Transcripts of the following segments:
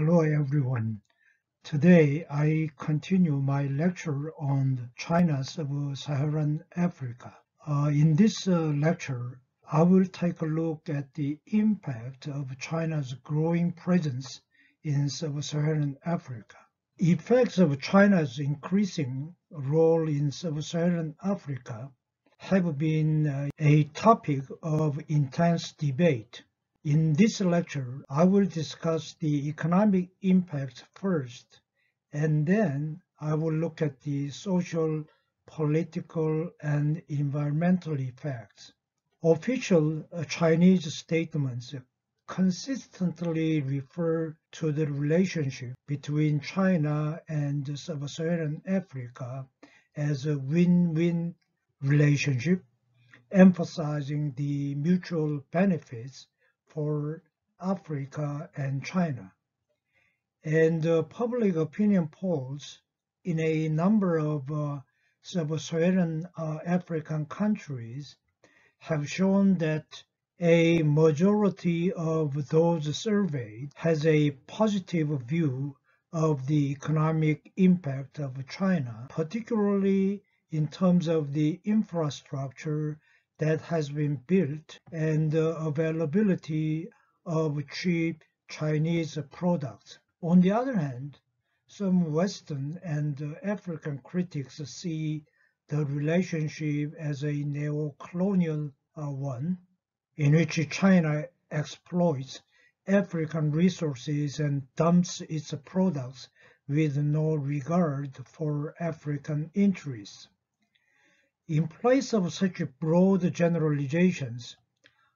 Hello everyone. Today I continue my lecture on China's sub-Saharan Africa. Uh, in this uh, lecture, I will take a look at the impact of China's growing presence in sub-Saharan Africa. Effects of China's increasing role in sub-Saharan Africa have been uh, a topic of intense debate in this lecture, I will discuss the economic impact first, and then I will look at the social, political, and environmental effects. Official uh, Chinese statements consistently refer to the relationship between China and sub-Saharan Africa as a win-win relationship, emphasizing the mutual benefits for Africa and China. And uh, public opinion polls in a number of uh, sub-Saharan uh, African countries have shown that a majority of those surveyed has a positive view of the economic impact of China, particularly in terms of the infrastructure that has been built and the availability of cheap Chinese products. On the other hand, some Western and African critics see the relationship as a neo-colonial uh, one, in which China exploits African resources and dumps its products with no regard for African interests. In place of such broad generalizations,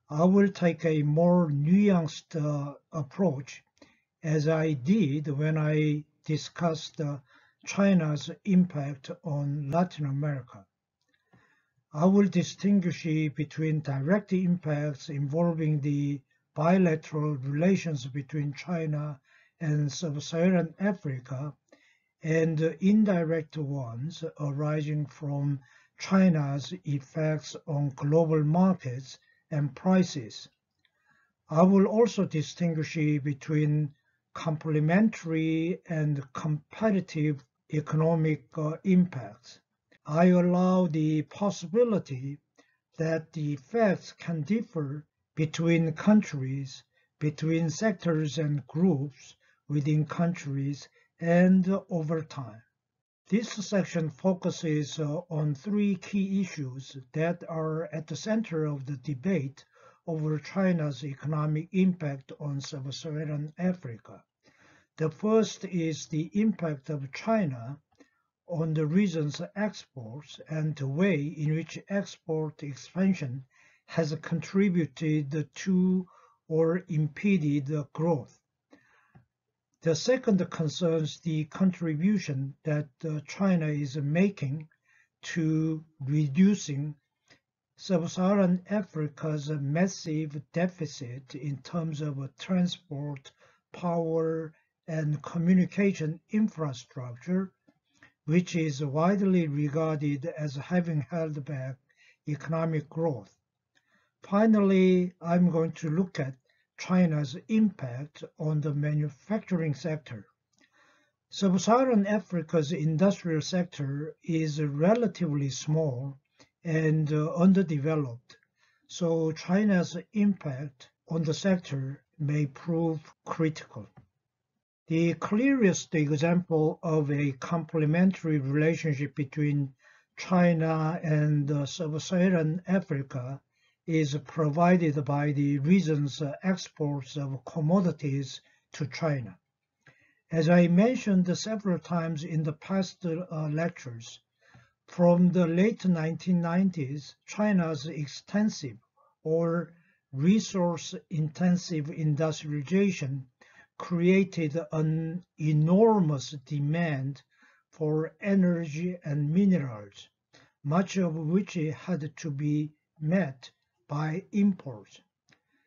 I will take a more nuanced uh, approach as I did when I discussed uh, China's impact on Latin America. I will distinguish between direct impacts involving the bilateral relations between China and sub-Saharan Africa and indirect ones arising from China's effects on global markets and prices. I will also distinguish between complementary and competitive economic uh, impacts. I allow the possibility that the effects can differ between countries, between sectors and groups within countries, and over time. This section focuses uh, on three key issues that are at the center of the debate over China's economic impact on sub-Saharan Africa. The first is the impact of China on the region's exports and the way in which export expansion has contributed to or impeded growth. The second concerns the contribution that uh, China is making to reducing sub-Saharan Africa's massive deficit in terms of transport, power, and communication infrastructure, which is widely regarded as having held back economic growth. Finally, I'm going to look at China's impact on the manufacturing sector. Sub-Saharan Africa's industrial sector is relatively small and uh, underdeveloped, so China's impact on the sector may prove critical. The clearest example of a complementary relationship between China and uh, Sub-Saharan Africa is provided by the region's exports of commodities to China. As I mentioned several times in the past uh, lectures, from the late 1990s, China's extensive or resource-intensive industrialization created an enormous demand for energy and minerals, much of which had to be met by imports.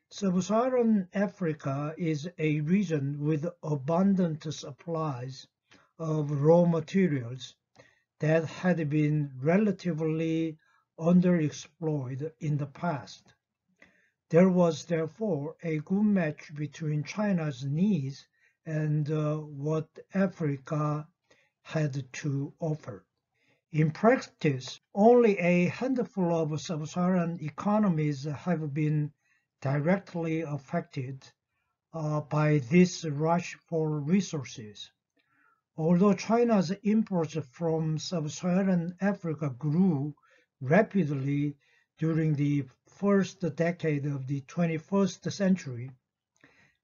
Sub-Saharan Africa is a region with abundant supplies of raw materials that had been relatively underexploited in the past. There was therefore a good match between China's needs and uh, what Africa had to offer. In practice, only a handful of sub-Saharan economies have been directly affected uh, by this rush for resources. Although China's imports from sub-Saharan Africa grew rapidly during the first decade of the 21st century,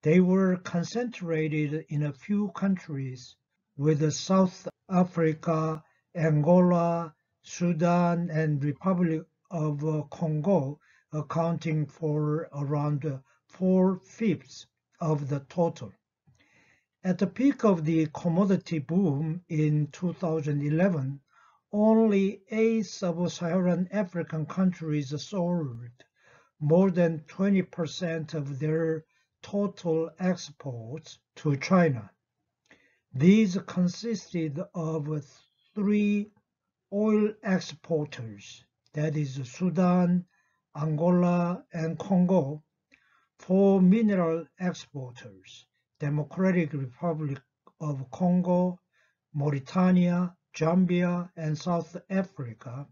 they were concentrated in a few countries, with South Africa, Angola, Sudan, and Republic of uh, Congo accounting for around four-fifths of the total. At the peak of the commodity boom in 2011, only eight sub-Saharan African countries sold more than 20% of their total exports to China. These consisted of three oil exporters, that is Sudan, Angola, and Congo, four mineral exporters, Democratic Republic of Congo, Mauritania, Zambia, and South Africa,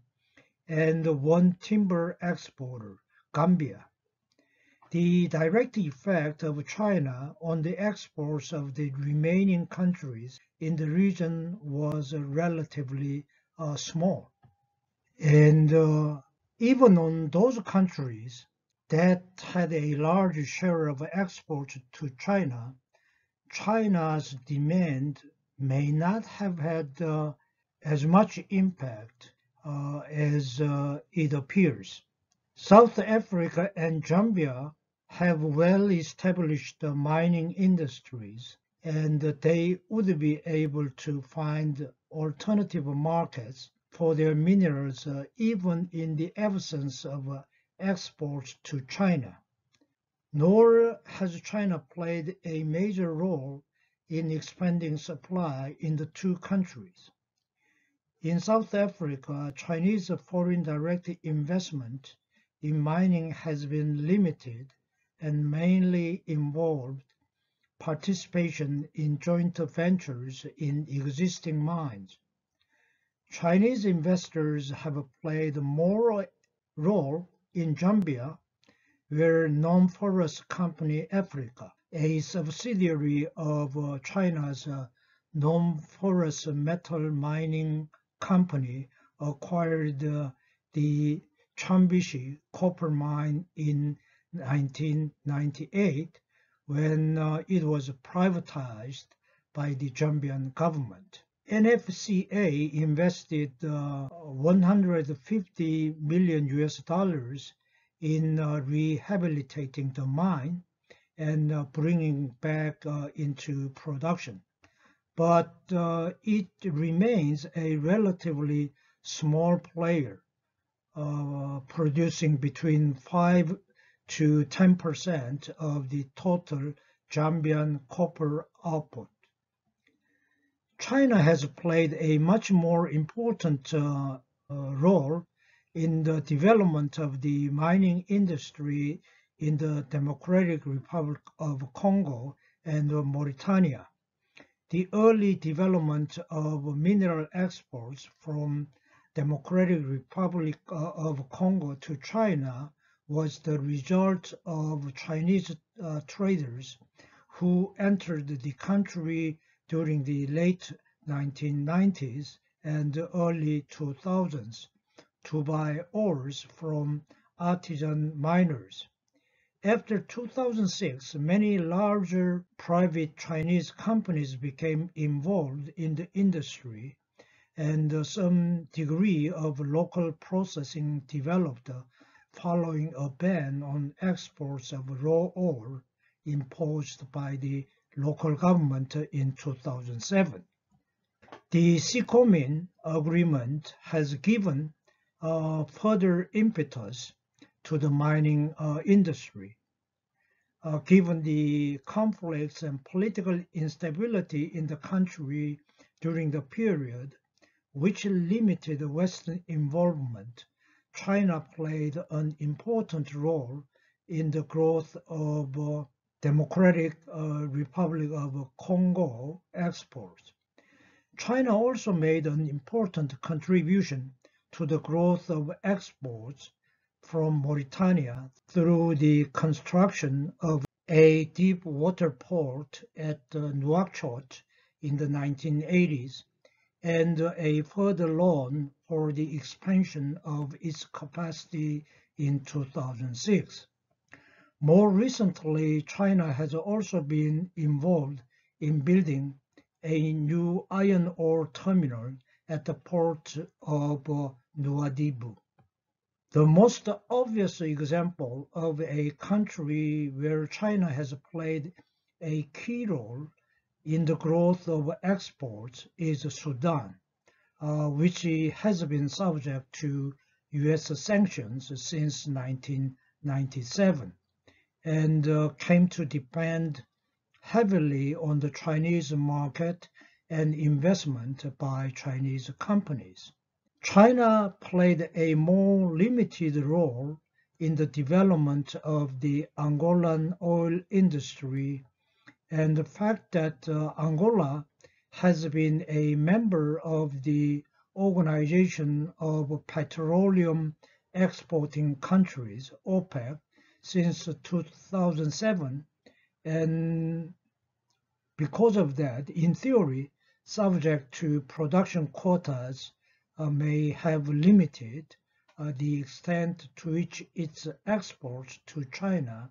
and one timber exporter, Gambia. The direct effect of China on the exports of the remaining countries in the region was relatively uh, small. And uh, even on those countries that had a large share of exports to China, China's demand may not have had uh, as much impact uh, as uh, it appears. South Africa and Zambia have well-established mining industries, and they would be able to find alternative markets for their minerals uh, even in the absence of uh, exports to China nor has China played a major role in expanding supply in the two countries. In South Africa, Chinese foreign direct investment in mining has been limited and mainly involved participation in joint ventures in existing mines. Chinese investors have played a more role in Zambia where Non-Ferrous Company Africa, a subsidiary of China's non-ferrous metal mining company, acquired the Chambishi copper mine in 1998 when uh, it was privatized by the Zambian government. NFCA invested uh, 150 million US dollars in uh, rehabilitating the mine and uh, bringing back uh, into production. But it remains a relatively small player, producing between 5 to 10% of the total Zambian copper output. China has played a much more important uh, uh, role in the development of the mining industry in the Democratic Republic of Congo and Mauritania. The early development of mineral exports from Democratic Republic uh, of Congo to China was the result of Chinese uh, traders who entered the country during the late 1990s and early 2000s to buy ores from artisan miners. After 2006, many larger private Chinese companies became involved in the industry, and some degree of local processing developed following a ban on exports of raw ore imposed by the local government in 2007. The Sicomines agreement has given uh, further impetus to the mining uh, industry. Uh, given the conflicts and political instability in the country during the period, which limited Western involvement, China played an important role in the growth of uh, Democratic uh, Republic of Congo exports. China also made an important contribution to the growth of exports from Mauritania through the construction of a deep water port at uh, Nouakchott in the 1980s and a further loan for the expansion of its capacity in 2006. More recently, China has also been involved in building a new iron ore terminal at the port of Nouadhibou. The most obvious example of a country where China has played a key role in the growth of exports is Sudan, which has been subject to U.S. sanctions since 1997 and uh, came to depend heavily on the Chinese market and investment by Chinese companies. China played a more limited role in the development of the Angolan oil industry and the fact that uh, Angola has been a member of the Organization of Petroleum Exporting Countries, OPEC, since 2007 and because of that, in theory, subject to production quotas uh, may have limited uh, the extent to which its exports to China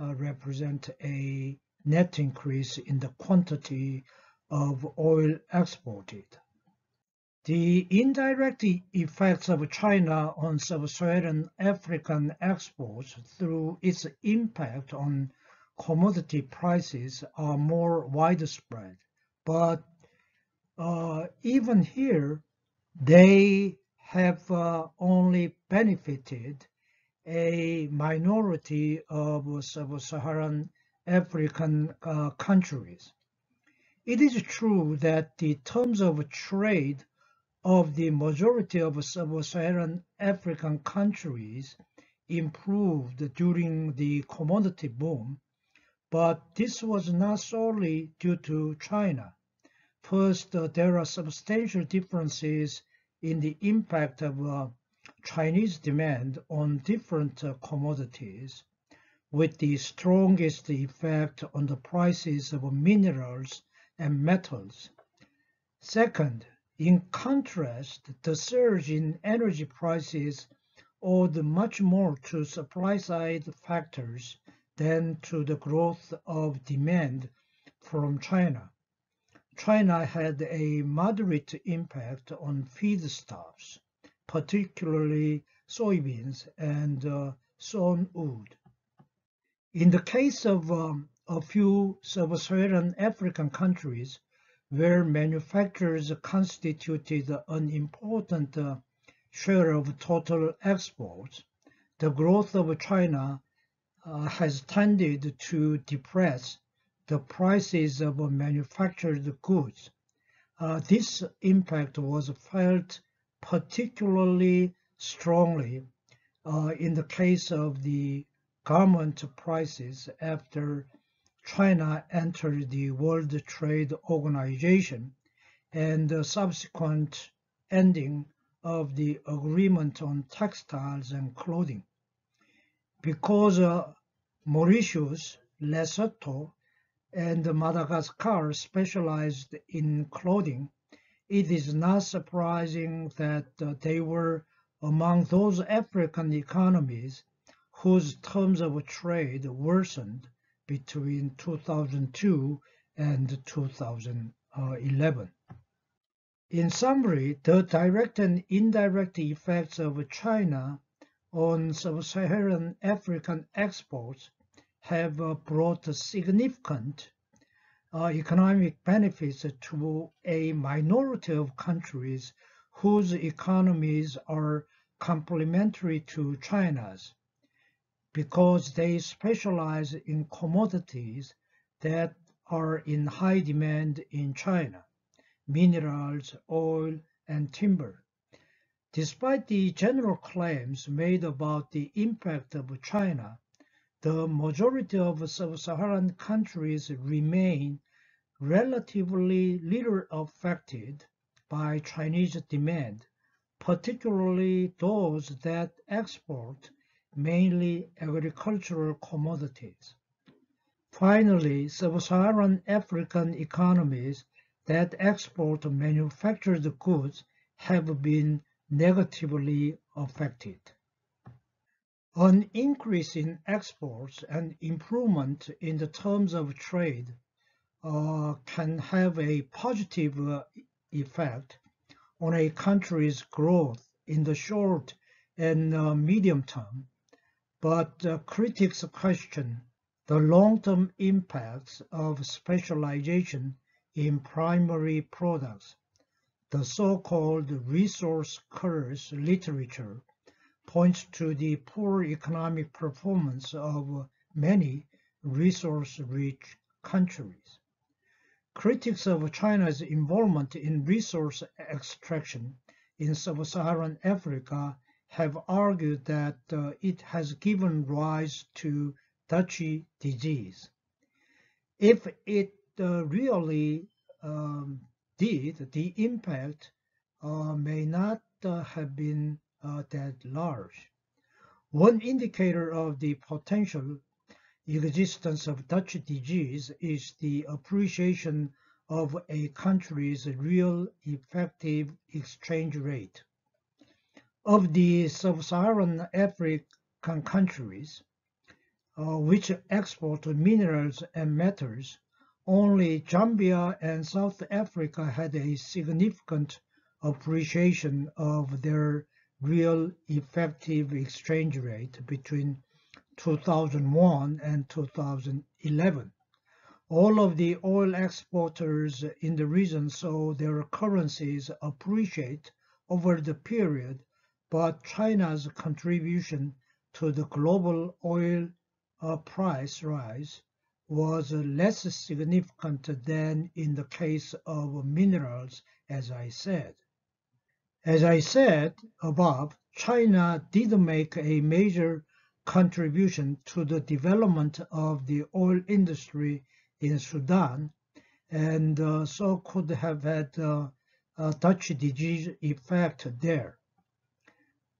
uh, represent a net increase in the quantity of oil exported. The indirect effects of China on sub-Saharan African exports through its impact on commodity prices are more widespread, but uh, even here, they have uh, only benefited a minority of sub-Saharan African uh, countries. It is true that the terms of trade of the majority of sub-Saharan African countries improved during the commodity boom, but this was not solely due to China. First, uh, there are substantial differences in the impact of uh, Chinese demand on different uh, commodities, with the strongest effect on the prices of minerals and metals. Second, in contrast, the surge in energy prices owed much more to supply-side factors than to the growth of demand from China. China had a moderate impact on feedstuffs, particularly soybeans and uh, sawn wood. In the case of um, a few sub-Saharan African countries, where manufacturers constituted an important uh, share of total exports, the growth of China uh, has tended to depress the prices of manufactured goods. Uh, this impact was felt particularly strongly uh, in the case of the garment prices after China entered the World Trade Organization and the subsequent ending of the agreement on textiles and clothing. Because uh, Mauritius, Lesotho, and Madagascar specialized in clothing, it is not surprising that uh, they were among those African economies whose terms of trade worsened between 2002 and 2011. In summary, the direct and indirect effects of China on sub-Saharan African exports have brought significant uh, economic benefits to a minority of countries whose economies are complementary to China's because they specialize in commodities that are in high demand in China, minerals, oil, and timber. Despite the general claims made about the impact of China, the majority of sub-Saharan countries remain relatively little affected by Chinese demand, particularly those that export mainly agricultural commodities. Finally, sub-Saharan African economies that export manufactured goods have been negatively affected. An increase in exports and improvement in the terms of trade uh, can have a positive uh, effect on a country's growth in the short and uh, medium term, but uh, critics question the long-term impacts of specialization in primary products. The so-called resource curse literature points to the poor economic performance of many resource-rich countries. Critics of China's involvement in resource extraction in sub-Saharan Africa have argued that uh, it has given rise to Dutch disease. If it uh, really um, did, the impact uh, may not uh, have been uh, that large. One indicator of the potential existence of Dutch disease is the appreciation of a country's real effective exchange rate. Of the sub-Saharan African countries, uh, which export minerals and metals, only Zambia and South Africa had a significant appreciation of their real effective exchange rate between 2001 and 2011. All of the oil exporters in the region saw their currencies appreciate over the period, but China's contribution to the global oil uh, price rise was less significant than in the case of minerals, as I said. As I said above, China did make a major contribution to the development of the oil industry in Sudan and uh, so could have had uh, a Dutch disease effect there.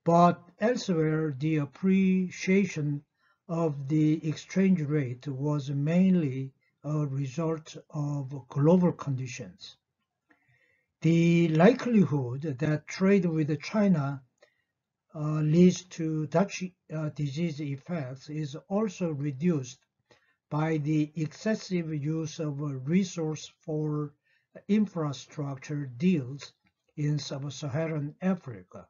But elsewhere, the appreciation of the exchange rate was mainly a result of global conditions. The likelihood that trade with China uh, leads to Dutch uh, disease effects is also reduced by the excessive use of resource for infrastructure deals in sub-Saharan Africa.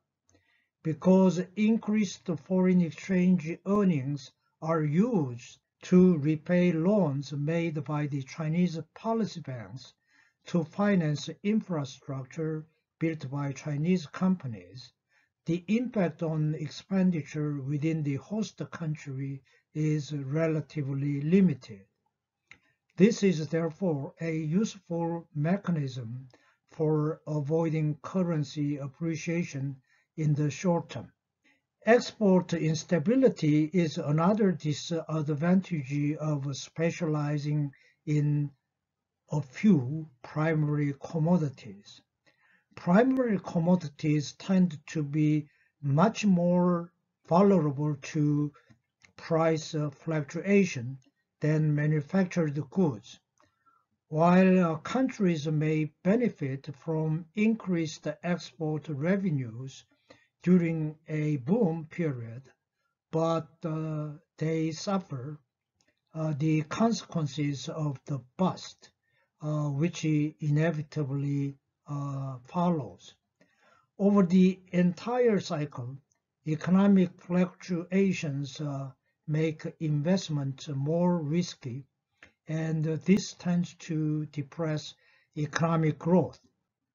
Because increased foreign exchange earnings are used to repay loans made by the Chinese policy banks to finance infrastructure built by Chinese companies, the impact on expenditure within the host country is relatively limited. This is therefore a useful mechanism for avoiding currency appreciation in the short term. Export instability is another disadvantage of specializing in a few primary commodities primary commodities tend to be much more vulnerable to price fluctuation than manufactured goods. While countries may benefit from increased export revenues during a boom period, but uh, they suffer uh, the consequences of the bust, uh, which inevitably uh, follows. Over the entire cycle, economic fluctuations uh, make investment more risky, and this tends to depress economic growth.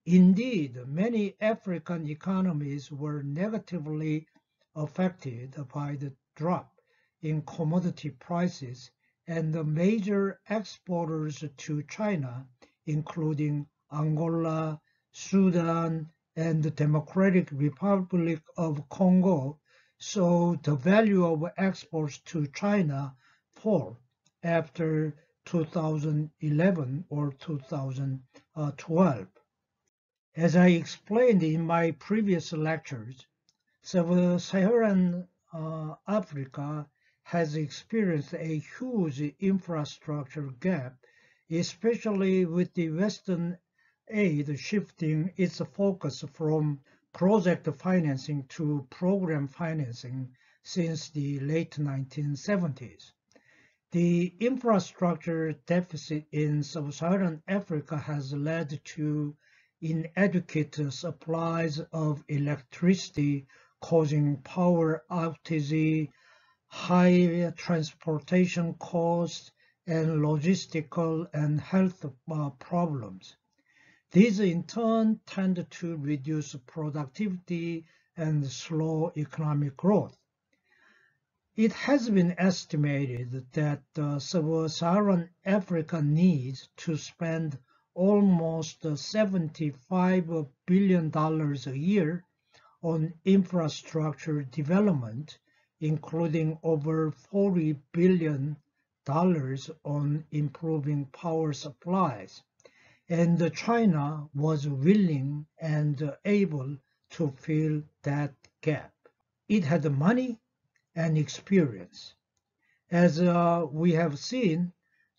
Indeed, many African economies were negatively affected by the drop in commodity prices, and the major exporters to China, including Angola, Sudan, and the Democratic Republic of Congo, so the value of exports to China fall after 2011 or 2012. As I explained in my previous lectures, Sub-Saharan uh, Africa has experienced a huge infrastructure gap, especially with the Western aid shifting its focus from project financing to program financing since the late 1970s. The infrastructure deficit in sub-Saharan Africa has led to inadequate supplies of electricity causing power outages, high transportation costs, and logistical and health uh, problems. These in turn tend to reduce productivity and slow economic growth. It has been estimated that uh, sub-Saharan Africa needs to spend almost $75 billion a year on infrastructure development, including over $40 billion on improving power supplies. And China was willing and able to fill that gap. It had money and experience. As uh, we have seen,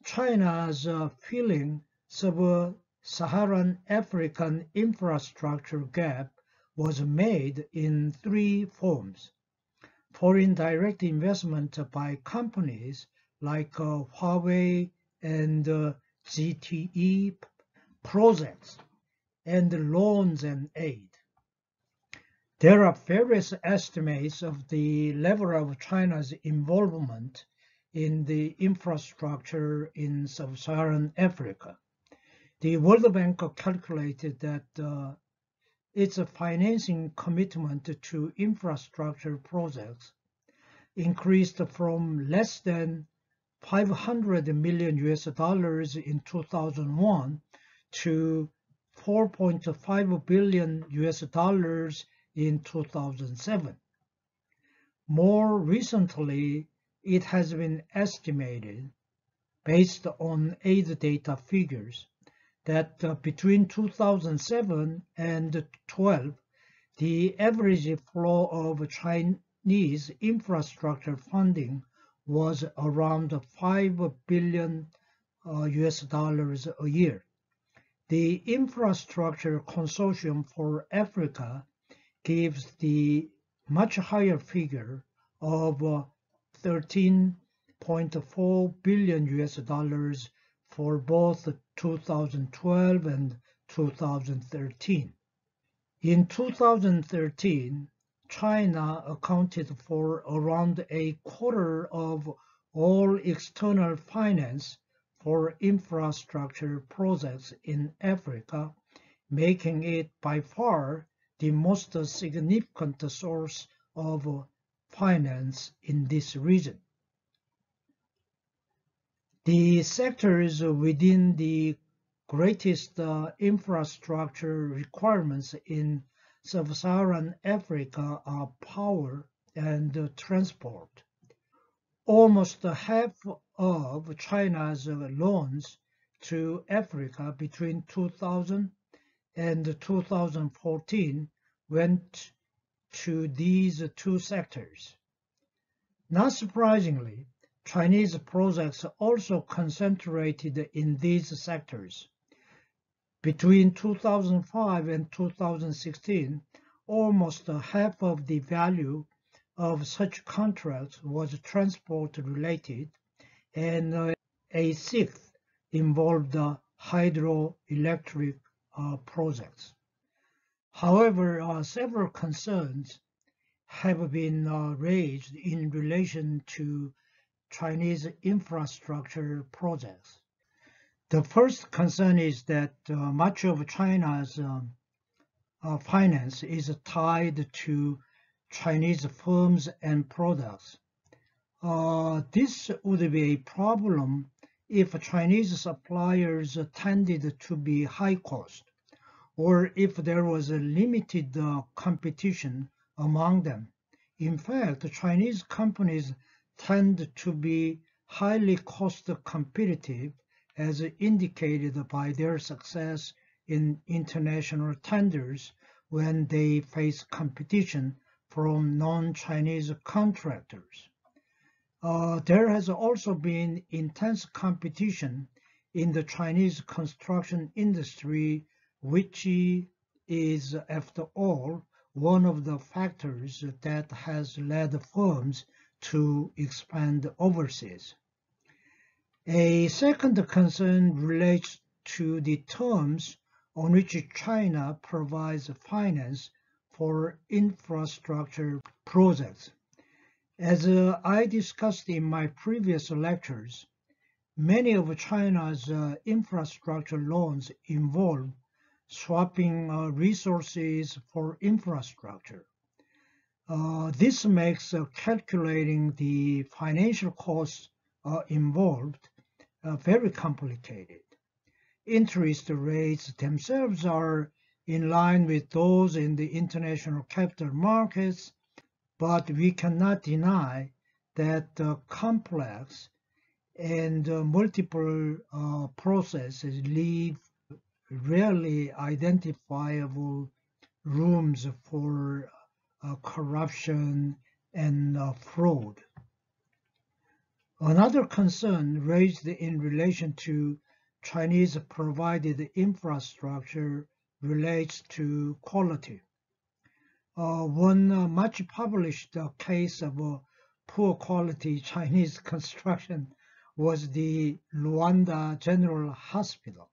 China's uh, filling sub-Saharan African infrastructure gap was made in three forms. Foreign direct investment by companies like uh, Huawei and uh, ZTE projects, and loans and aid. There are various estimates of the level of China's involvement in the infrastructure in sub-Saharan Africa. The World Bank calculated that uh, its financing commitment to infrastructure projects increased from less than 500 million US dollars in 2001 to 4.5 billion US dollars in 2007. More recently, it has been estimated, based on AidData figures, that uh, between 2007 and 12, the average flow of Chinese infrastructure funding was around 5 billion uh, US dollars a year. The Infrastructure Consortium for Africa gives the much higher figure of 13.4 uh, billion US dollars for both 2012 and 2013. In 2013, China accounted for around a quarter of all external finance for infrastructure projects in Africa, making it by far the most significant source of finance in this region. The sectors within the greatest uh, infrastructure requirements in sub-Saharan Africa are power and uh, transport. Almost half of China's loans to Africa between 2000 and 2014 went to these two sectors. Not surprisingly, Chinese projects also concentrated in these sectors. Between 2005 and 2016, almost half of the value of such contracts was transport related, and a sixth involved hydroelectric uh, projects. However, uh, several concerns have been uh, raised in relation to Chinese infrastructure projects. The first concern is that uh, much of China's um, uh, finance is tied to Chinese firms and products. Uh, this would be a problem if Chinese suppliers tended to be high cost, or if there was a limited uh, competition among them. In fact, Chinese companies tend to be highly cost competitive as indicated by their success in international tenders when they face competition from non-Chinese contractors. Uh, there has also been intense competition in the Chinese construction industry, which is, after all, one of the factors that has led firms to expand overseas. A second concern relates to the terms on which China provides finance for infrastructure projects. As uh, I discussed in my previous lectures, many of China's uh, infrastructure loans involve swapping uh, resources for infrastructure. Uh, this makes uh, calculating the financial costs uh, involved very complicated. Interest rates themselves are in line with those in the international capital markets, but we cannot deny that the complex and uh, multiple uh, processes leave rarely identifiable rooms for uh, corruption and uh, fraud. Another concern raised in relation to Chinese provided infrastructure relates to quality. Uh, one uh, much published uh, case of poor quality Chinese construction was the Luanda General Hospital.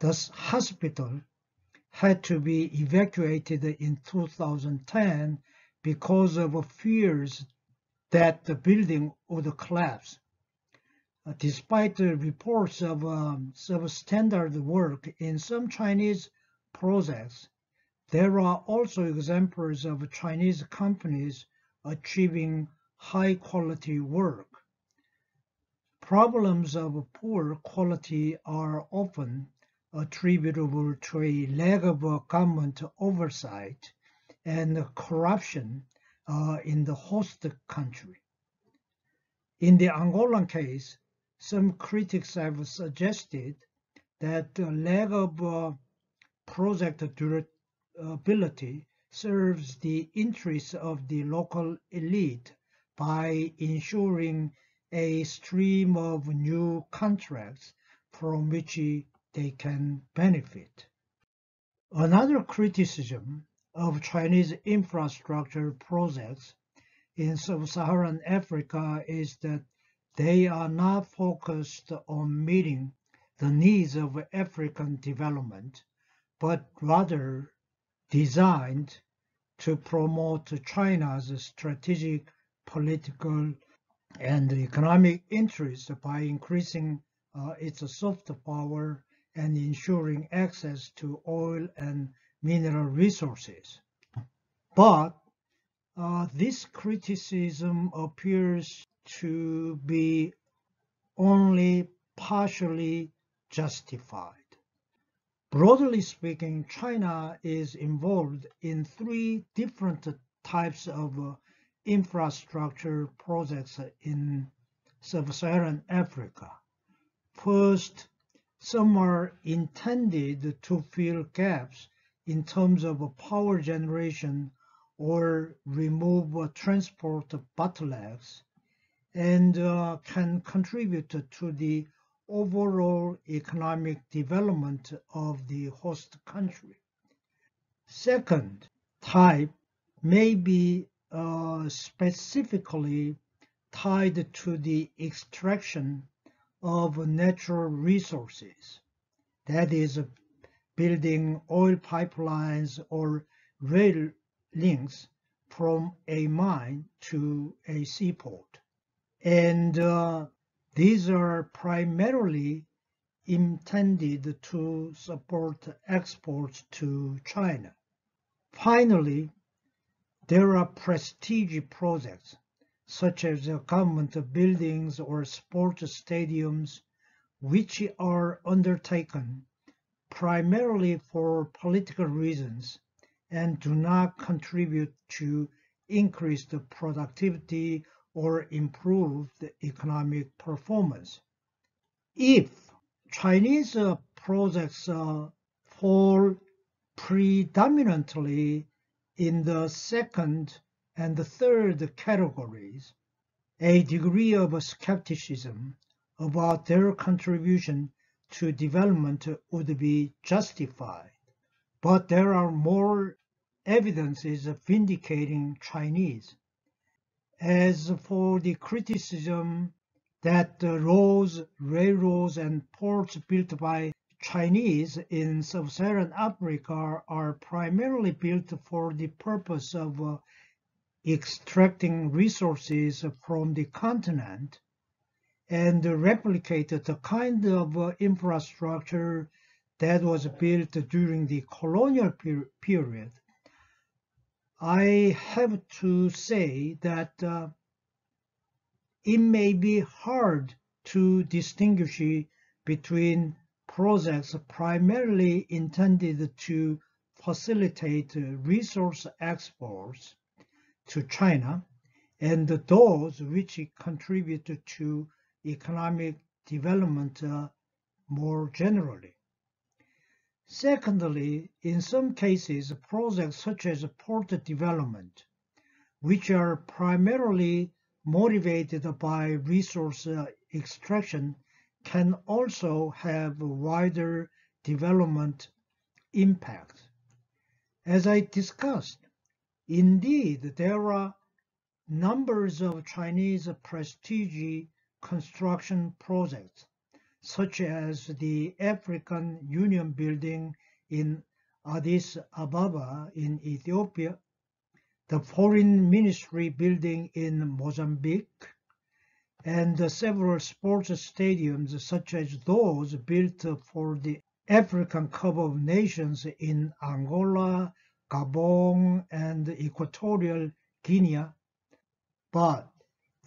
This hospital had to be evacuated in 2010 because of fears that the building would collapse. Uh, despite the reports of um, substandard work in some Chinese projects, there are also examples of Chinese companies achieving high quality work. Problems of poor quality are often attributable to a lack of government oversight and corruption uh, in the host country. In the Angolan case, some critics have suggested that the lack of uh, project durability serves the interests of the local elite by ensuring a stream of new contracts from which they can benefit. Another criticism of Chinese infrastructure projects in sub-Saharan Africa is that they are not focused on meeting the needs of African development, but rather designed to promote China's strategic, political, and economic interests by increasing uh, its soft power and ensuring access to oil and mineral resources. But uh, this criticism appears to be only partially justified. Broadly speaking, China is involved in three different types of uh, infrastructure projects in sub-Saharan Africa. First, some are intended to fill gaps in terms of power generation or remove transport bottlenecks and uh, can contribute to the overall economic development of the host country. Second type may be uh, specifically tied to the extraction of natural resources, that is, building oil pipelines or rail links from a mine to a seaport. And uh, these are primarily intended to support exports to China. Finally, there are prestige projects such as government buildings or sports stadiums, which are undertaken primarily for political reasons and do not contribute to increased productivity or improved economic performance. If Chinese uh, projects uh, fall predominantly in the second and the third categories, a degree of skepticism about their contribution to development would be justified. But there are more evidences vindicating Chinese. As for the criticism that the roads, railroads, and ports built by Chinese in sub-Saharan Africa are primarily built for the purpose of uh, extracting resources from the continent and replicate the kind of uh, infrastructure that was built during the colonial per period. I have to say that uh, it may be hard to distinguish between projects primarily intended to facilitate resource exports to China and those which contribute to economic development uh, more generally. Secondly, in some cases, projects such as port development, which are primarily motivated by resource uh, extraction can also have wider development impact. As I discussed, indeed there are numbers of Chinese prestige construction projects, such as the African Union Building in Addis Ababa in Ethiopia the Foreign Ministry building in Mozambique, and several sports stadiums such as those built for the African Cup of Nations in Angola, Gabon, and Equatorial Guinea. But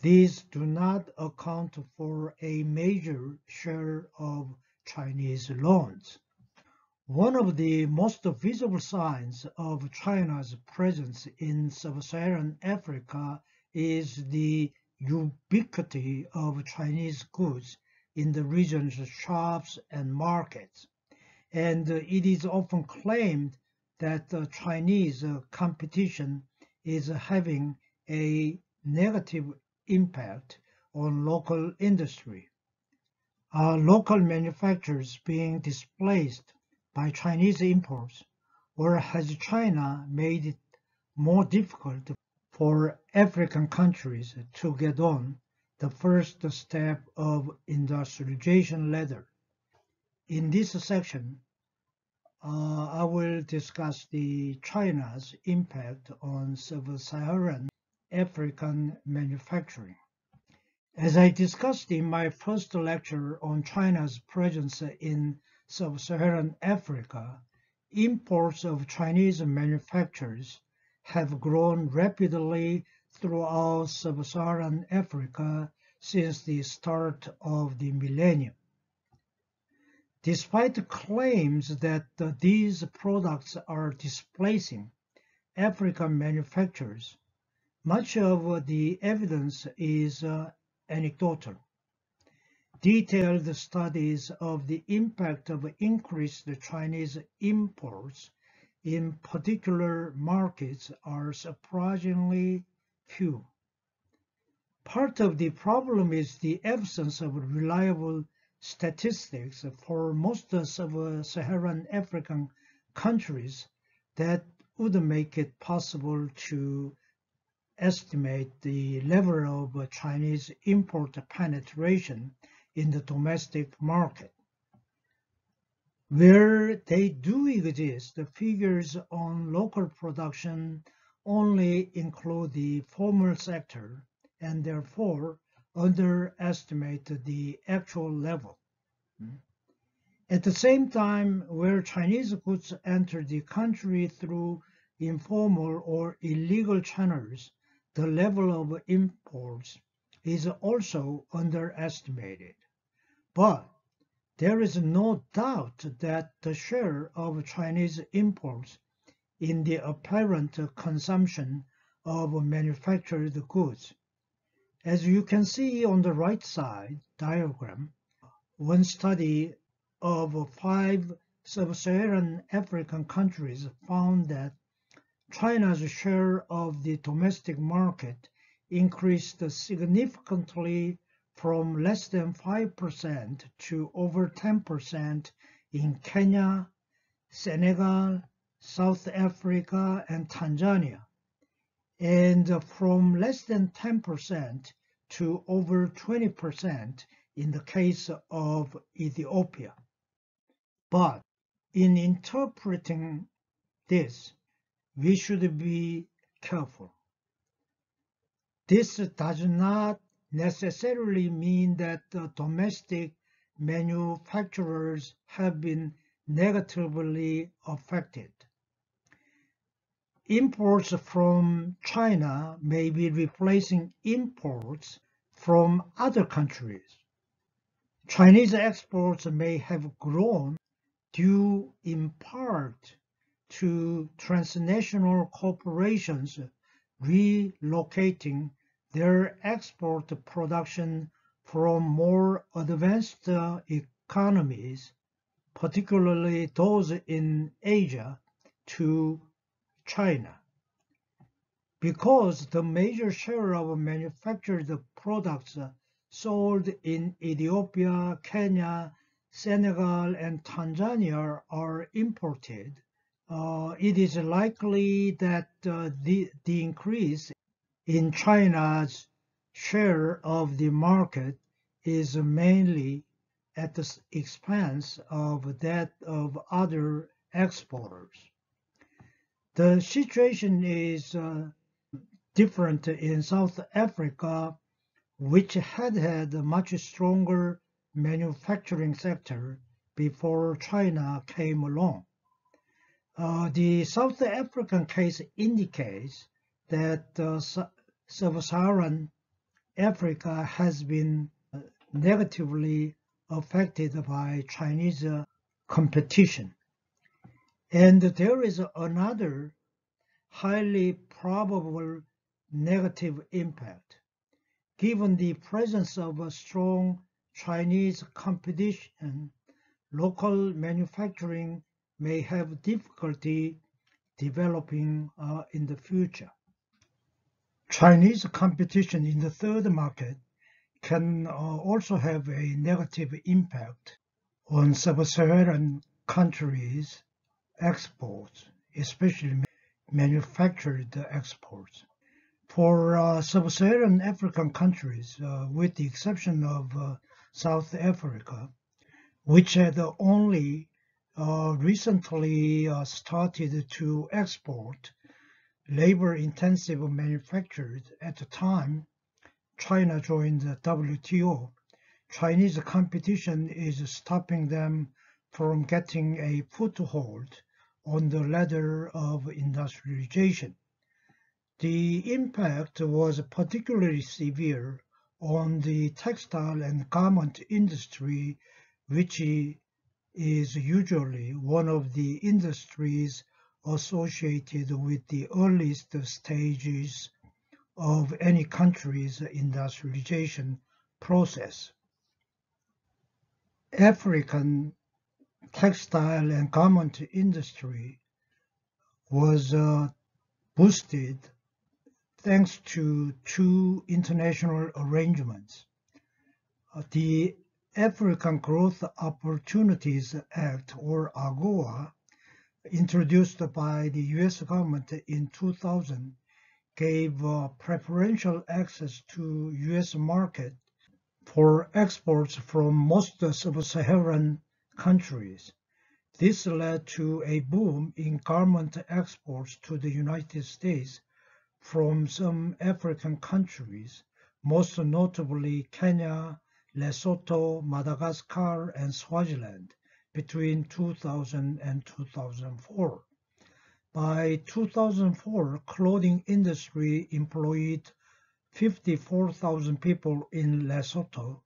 these do not account for a major share of Chinese loans. One of the most visible signs of China's presence in sub-Saharan Africa is the ubiquity of Chinese goods in the region's shops and markets. And it is often claimed that the Chinese uh, competition is having a negative impact on local industry. Are local manufacturers being displaced by Chinese imports, or has China made it more difficult for African countries to get on the first step of industrialization ladder? In this section, uh, I will discuss the China's impact on sub-Saharan African manufacturing. As I discussed in my first lecture on China's presence in sub-Saharan Africa, imports of Chinese manufacturers have grown rapidly throughout sub-Saharan Africa since the start of the millennium. Despite claims that these products are displacing African manufacturers, much of the evidence is uh, anecdotal. Detailed studies of the impact of increased Chinese imports in particular markets are surprisingly few. Part of the problem is the absence of reliable statistics for most sub-Saharan African countries that would make it possible to estimate the level of Chinese import penetration in the domestic market. Where they do exist, the figures on local production only include the formal sector and therefore underestimate the actual level. Mm-hmm. At the same time, where Chinese goods enter the country through informal or illegal channels, the level of imports is also underestimated. But there is no doubt that the share of Chinese imports in the apparent consumption of manufactured goods As you can see on the right side diagram, one study of five sub-Saharan African countries found that China's share of the domestic market increased significantly from less than 5% to over 10% in Kenya, Senegal, South Africa, and Tanzania, and from less than 10% to over 20% in the case of Ethiopia. But in interpreting this, we should be careful. This does not necessarily mean that the domestic manufacturers have been negatively affected. Imports from China may be replacing imports from other countries. Chinese exports may have grown due in part to transnational corporations relocating their export production from more advanced economies, particularly those in Asia, to China. Because the major share of manufactured products sold in Ethiopia, Kenya, Senegal, and Tanzania are imported, uh, it is likely that uh, the, the increase in China's share of the market is mainly at the expense of that of other exporters. The situation is uh, different in South Africa, which had had a much stronger manufacturing sector before China came along. Uh, the South African case indicates that uh, sub-Saharan Africa has been uh, negatively affected by Chinese uh, competition. And there is another highly probable negative impact. Given the presence of a strong Chinese competition, local manufacturing may have difficulty developing uh, in the future. Chinese competition in the third market can uh, also have a negative impact on sub-Saharan countries' exports, especially manufactured exports. For uh, sub-Saharan African countries, uh, with the exception of uh, South Africa, which had only uh, recently uh, started to export labor-intensive manufactured at the time China joined the WTO. Chinese competition is stopping them from getting a foothold on the ladder of industrialization. The impact was particularly severe on the textile and garment industry, which is usually one of the industries associated with the earliest stages of any country's industrialization process. African textile and garment industry was uh, boosted thanks to two international arrangements. Uh, the African Growth Opportunities Act, or AGOA, introduced by the US government in 2000, gave uh, preferential access to US market for exports from most sub-Saharan countries. This led to a boom in garment exports to the United States from some African countries, most notably Kenya, Lesotho, Madagascar, and Swaziland between 2000 and 2004. By 2004, clothing industry employed 54,000 people in Lesotho,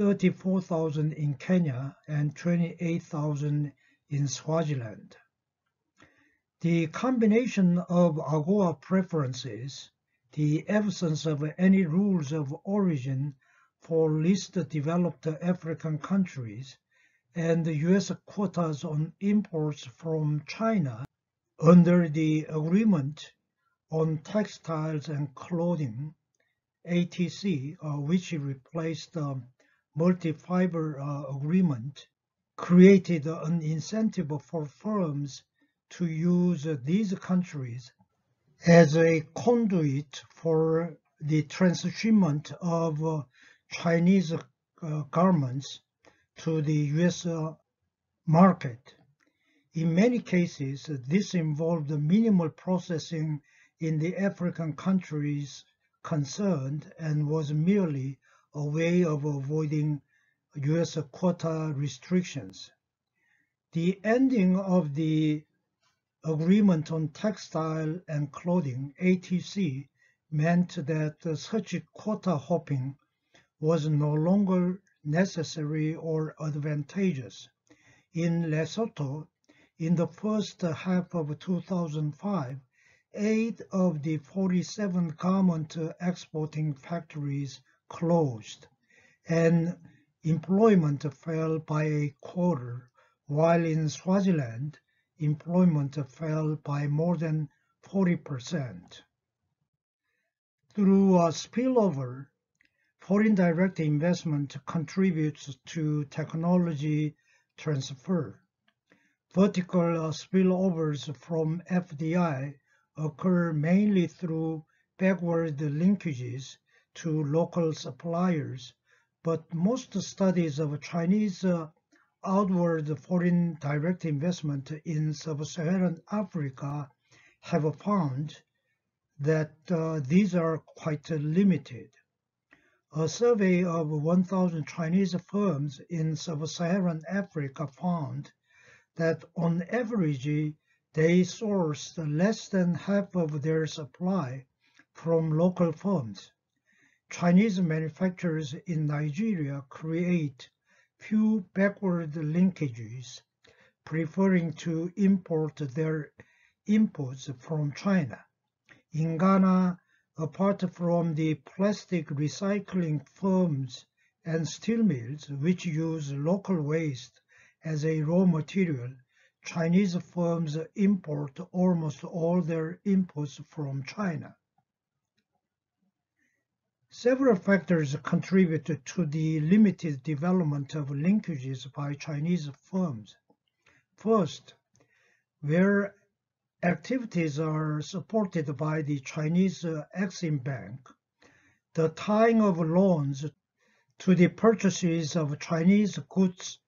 34,000 in Kenya, and 28,000 in Swaziland. The combination of AGOA preferences the absence of any rules of origin for least developed African countries, and the U.S. quotas on imports from China under the Agreement on Textiles and Clothing, ATC, uh, which replaced the multi-fiber uh, agreement, created an incentive for firms to use these countries as a conduit for the transshipment of uh, Chinese uh, garments to the US market. In many cases, this involved minimal processing in the African countries concerned and was merely a way of avoiding US quota restrictions. The ending of the Agreement on Textile and Clothing, ATC, meant that such quota hopping was no longer necessary or advantageous. In Lesotho, in the first half of 2005, eight of the 47 garment exporting factories closed, and employment fell by a quarter, while in Swaziland, employment fell by more than 40%. Through a spillover, foreign direct investment contributes to technology transfer. Vertical spillovers from FDI occur mainly through backward linkages to local suppliers, but most studies of Chinese outward foreign direct investment in sub-Saharan Africa have found that uh, these are quite limited. A survey of 1,000 Chinese firms in sub-Saharan Africa found that on average they sourced less than half of their supply from local firms. Chinese manufacturers in Nigeria create few backward linkages, preferring to import their inputs from China. In Ghana, apart from the plastic recycling firms and steel mills which use local waste as a raw material, Chinese firms import almost all their inputs from China. Several factors contributed to the limited development of linkages by Chinese firms. First, where activities are supported by the Chinese uh, Exim Bank, the tying of loans to the purchases of Chinese goods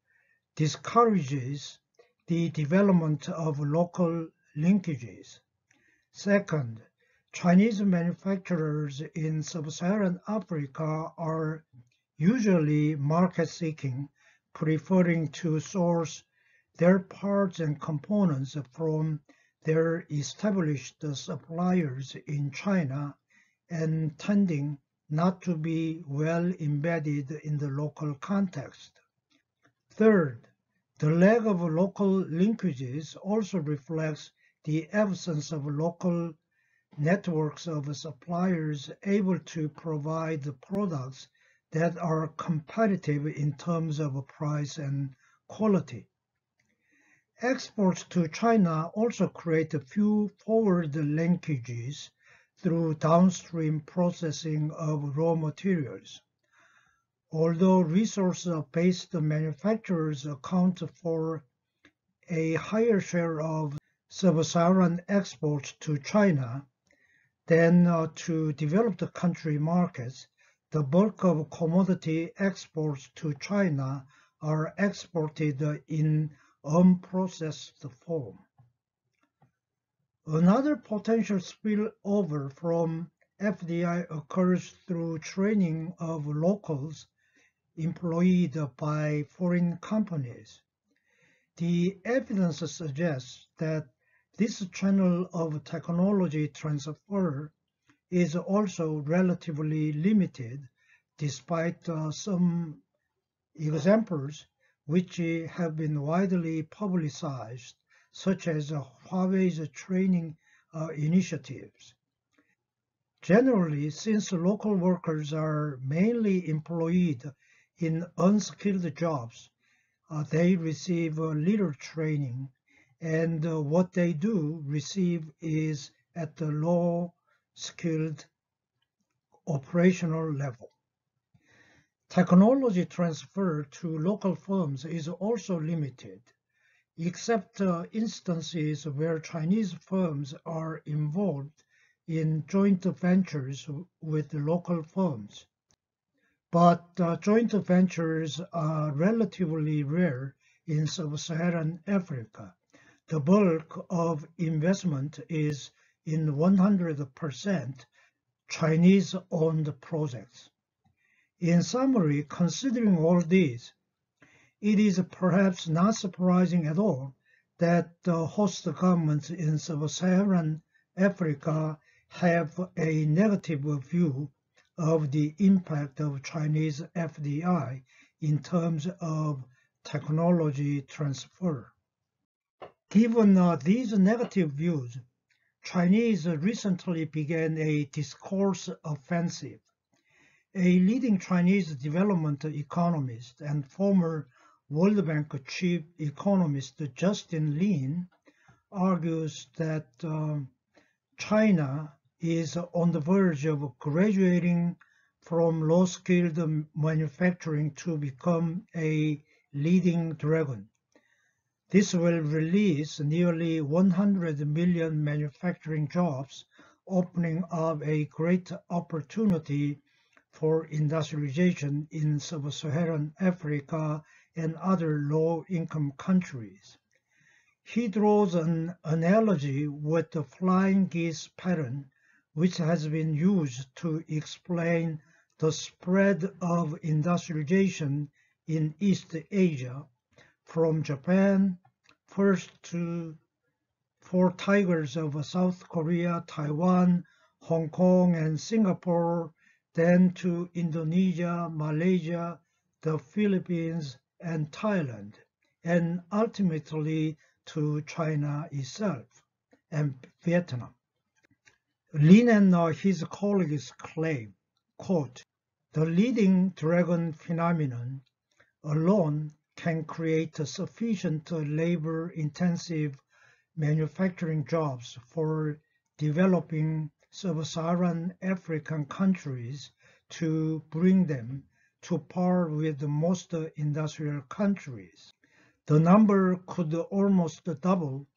discourages the development of local linkages. Second, Chinese manufacturers in sub-Saharan Africa are usually market-seeking, preferring to source their parts and components from their established suppliers in China and tending not to be well embedded in the local context. Third, the lack of local linkages also reflects the absence of local networks of suppliers able to provide the products that are competitive in terms of price and quality. Exports to China also create a few forward linkages through downstream processing of raw materials. Although resource-based manufacturers account for a higher share of sub-Saharan exports to China, then uh, to developed country markets, the bulk of commodity exports to China are exported in unprocessed form. Another potential spillover from FDI occurs through training of locals employed by foreign companies. The evidence suggests that this channel of technology transfer is also relatively limited despite uh, some examples which have been widely publicized, such as uh, Huawei's training uh, initiatives. Generally, since local workers are mainly employed in unskilled jobs, uh, they receive uh, little training, and uh, what they do receive is at the low skilled operational level. Technology transfer to local firms is also limited, except uh, instances where Chinese firms are involved in joint ventures with local firms. But uh, joint ventures are relatively rare in sub-Saharan Africa. The bulk of investment is in 100% Chinese-owned projects. In summary, considering all these, it is perhaps not surprising at all that the host governments in sub-Saharan Africa have a negative view of the impact of Chinese FDI in terms of technology transfer. Given uh, these negative views, Chinese recently began a discourse offensive. A leading Chinese development economist and former World Bank chief economist Justin Lin argues that uh, China is on the verge of graduating from low-skilled manufacturing to become a leading dragon. This will release nearly 100 million manufacturing jobs, opening up a great opportunity for industrialization in sub-Saharan Africa and other low-income countries. He draws an analogy with the flying geese pattern which has been used to explain the spread of industrialization in East Asia from Japan first to four tigers of South Korea, Taiwan, Hong Kong, and Singapore, then to Indonesia, Malaysia, the Philippines, and Thailand, and ultimately to China itself and Vietnam. Lin and uh, his colleagues claim, quote, the leading dragon phenomenon alone can create sufficient labor-intensive manufacturing jobs for developing sub-Saharan African countries to bring them to par with most industrial countries. The number could almost double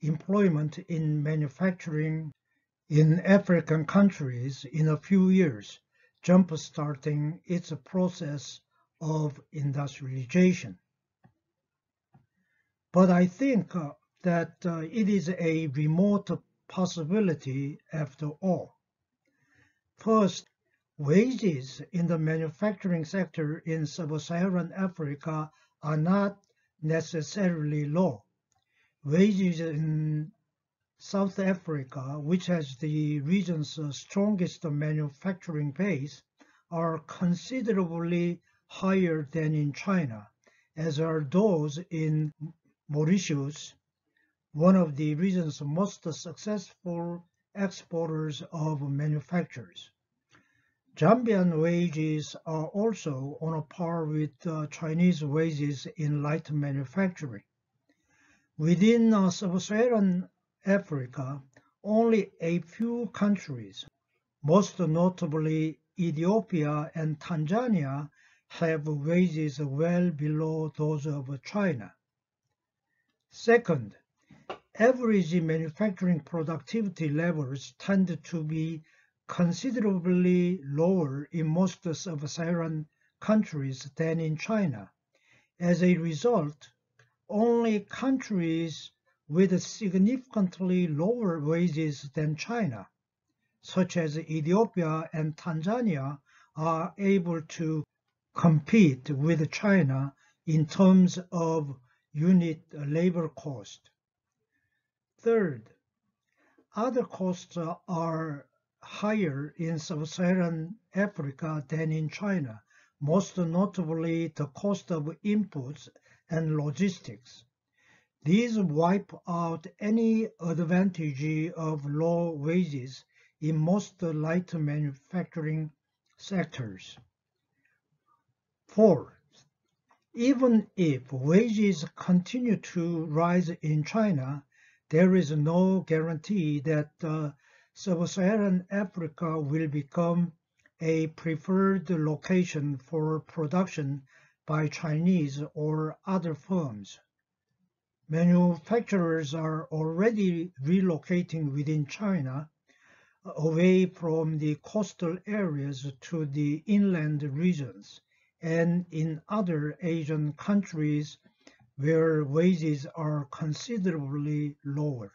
employment in manufacturing in African countries in a few years, jump-starting its process of industrialization. But I think uh, that uh, it is a remote possibility after all. First, wages in the manufacturing sector in sub-Saharan Africa are not necessarily low. Wages in South Africa, which has the region's strongest manufacturing base, are considerably higher than in China, as are those in Mauritius, one of the region's most successful exporters of manufacturers. Zambian wages are also on a par with uh, Chinese wages in light manufacturing. Within uh, sub-Saharan Africa, only a few countries, most notably Ethiopia and Tanzania, have wages well below those of China. Second, average manufacturing productivity levels tend to be considerably lower in most sub-Saharan countries than in China. As a result, only countries with significantly lower wages than China, such as Ethiopia and Tanzania, are able to compete with China in terms of unit labor cost. Third, other costs are higher in sub-Saharan Africa than in China, most notably the cost of inputs and logistics. These wipe out any advantage of low wages in most light manufacturing sectors. Four, even if wages continue to rise in China, there is no guarantee that uh, sub-Saharan Africa will become a preferred location for production by Chinese or other firms. Manufacturers are already relocating within China away from the coastal areas to the inland regions and in other Asian countries where wages are considerably lower.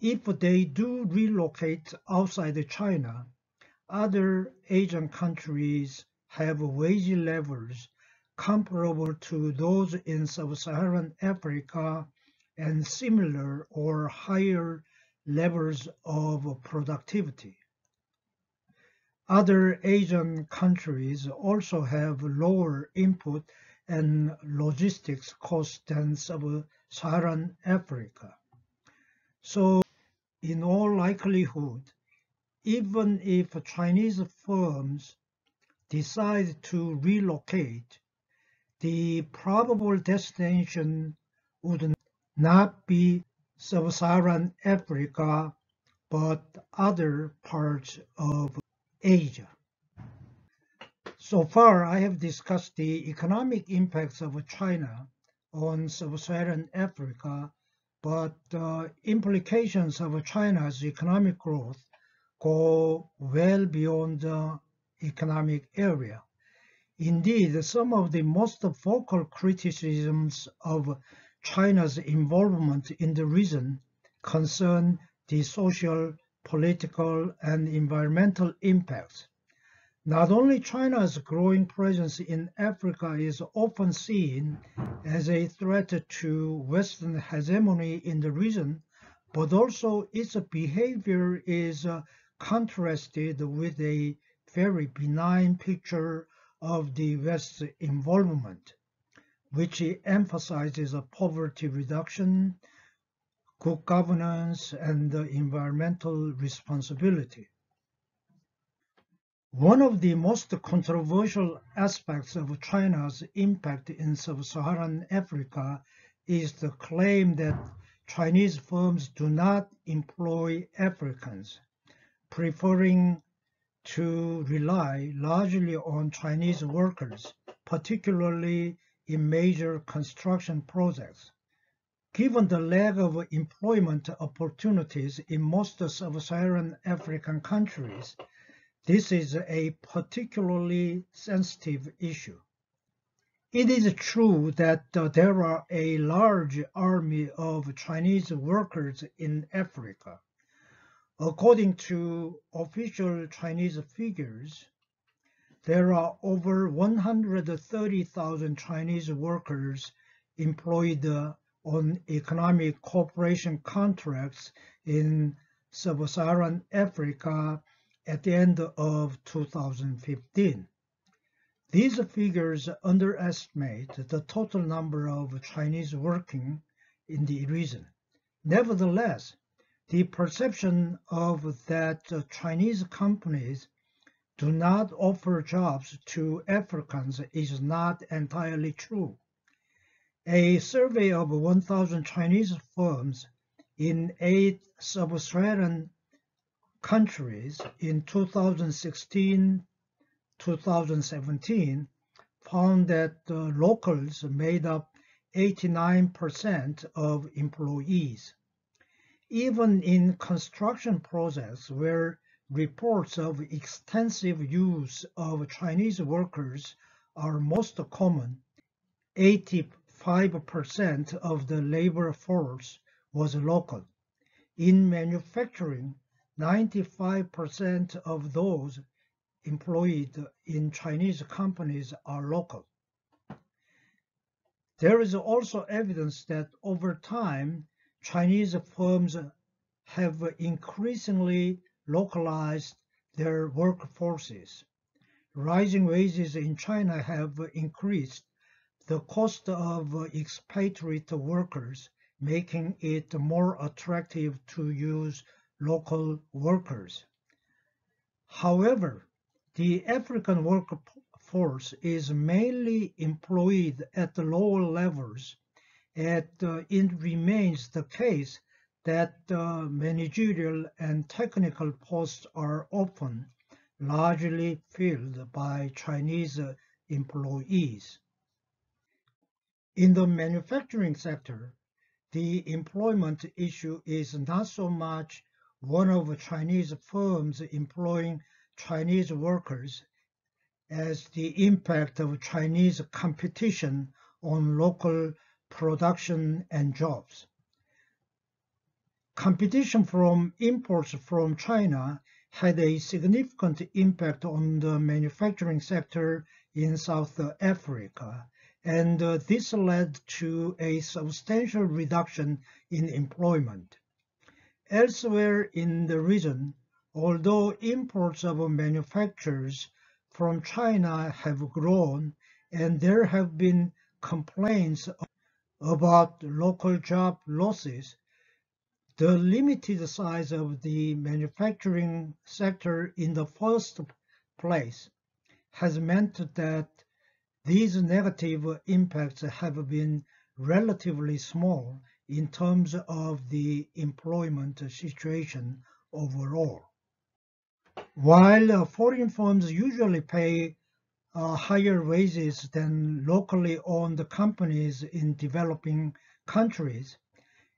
If they do relocate outside China, other Asian countries have wage levels comparable to those in sub-Saharan Africa and similar or higher levels of productivity. Other Asian countries also have lower input and logistics costs than sub-Saharan Africa. So in all likelihood, even if Chinese firms decide to relocate, the probable destination would not be sub-Saharan Africa, but other parts of Asia. So far, I have discussed the economic impacts of China on sub-Saharan Africa, but uh, implications of China's economic growth go well beyond the economic area. Indeed, some of the most vocal criticisms of China's involvement in the region concern the social, political, and environmental impacts. Not only China's growing presence in Africa is often seen as a threat to Western hegemony in the region, but also its behavior is uh, contrasted with a very benign picture of the West's involvement which emphasizes poverty reduction, good governance, and environmental responsibility. One of the most controversial aspects of China's impact in sub-Saharan Africa is the claim that Chinese firms do not employ Africans, preferring to rely largely on Chinese workers, particularly in major construction projects. Given the lack of employment opportunities in most sub-Saharan African countries, this is a particularly sensitive issue. It is true that uh, there are a large army of Chinese workers in Africa. According to official Chinese figures, there are over 130,000 Chinese workers employed uh, on economic cooperation contracts in sub-Saharan Africa at the end of 2015. These figures underestimate the total number of Chinese working in the region. Nevertheless, the perception of that Chinese companies do not offer jobs to Africans is not entirely true. A survey of 1,000 Chinese firms in eight sub-Saharan countries in 2016-2017 found that the locals made up 89% of employees. Even in construction projects where reports of extensive use of Chinese workers are most common. 85% of the labor force was local. In manufacturing, 95% of those employed in Chinese companies are local. There is also evidence that over time, Chinese firms have increasingly localized their workforces. Rising wages in China have increased the cost of expatriate workers, making it more attractive to use local workers. However, the African workforce is mainly employed at the lower levels, and uh, it remains the case that uh, managerial and technical posts are often largely filled by Chinese employees. In the manufacturing sector, the employment issue is not so much one of Chinese firms employing Chinese workers as the impact of Chinese competition on local production and jobs. Competition from imports from China had a significant impact on the manufacturing sector in South Africa, and uh, this led to a substantial reduction in employment. Elsewhere in the region, although imports of manufacturers from China have grown and there have been complaints about local job losses, the limited size of the manufacturing sector in the first place has meant that these negative impacts have been relatively small in terms of the employment situation overall. While foreign firms usually pay uh, higher wages than locally owned companies in developing countries,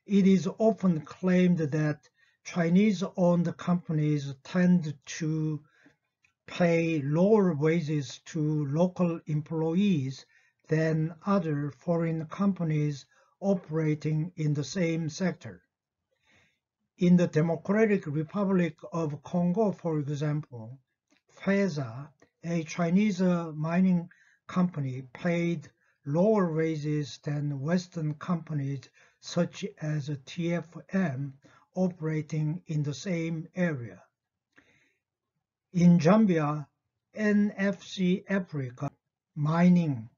it is often claimed that Chinese-owned companies tend to pay lower wages to local employees than other foreign companies operating in the same sector. In the Democratic Republic of Congo, for example, FESA, a Chinese mining company, paid lower wages than Western companies such as TFM operating in the same area. In Zambia, NFC Africa Mining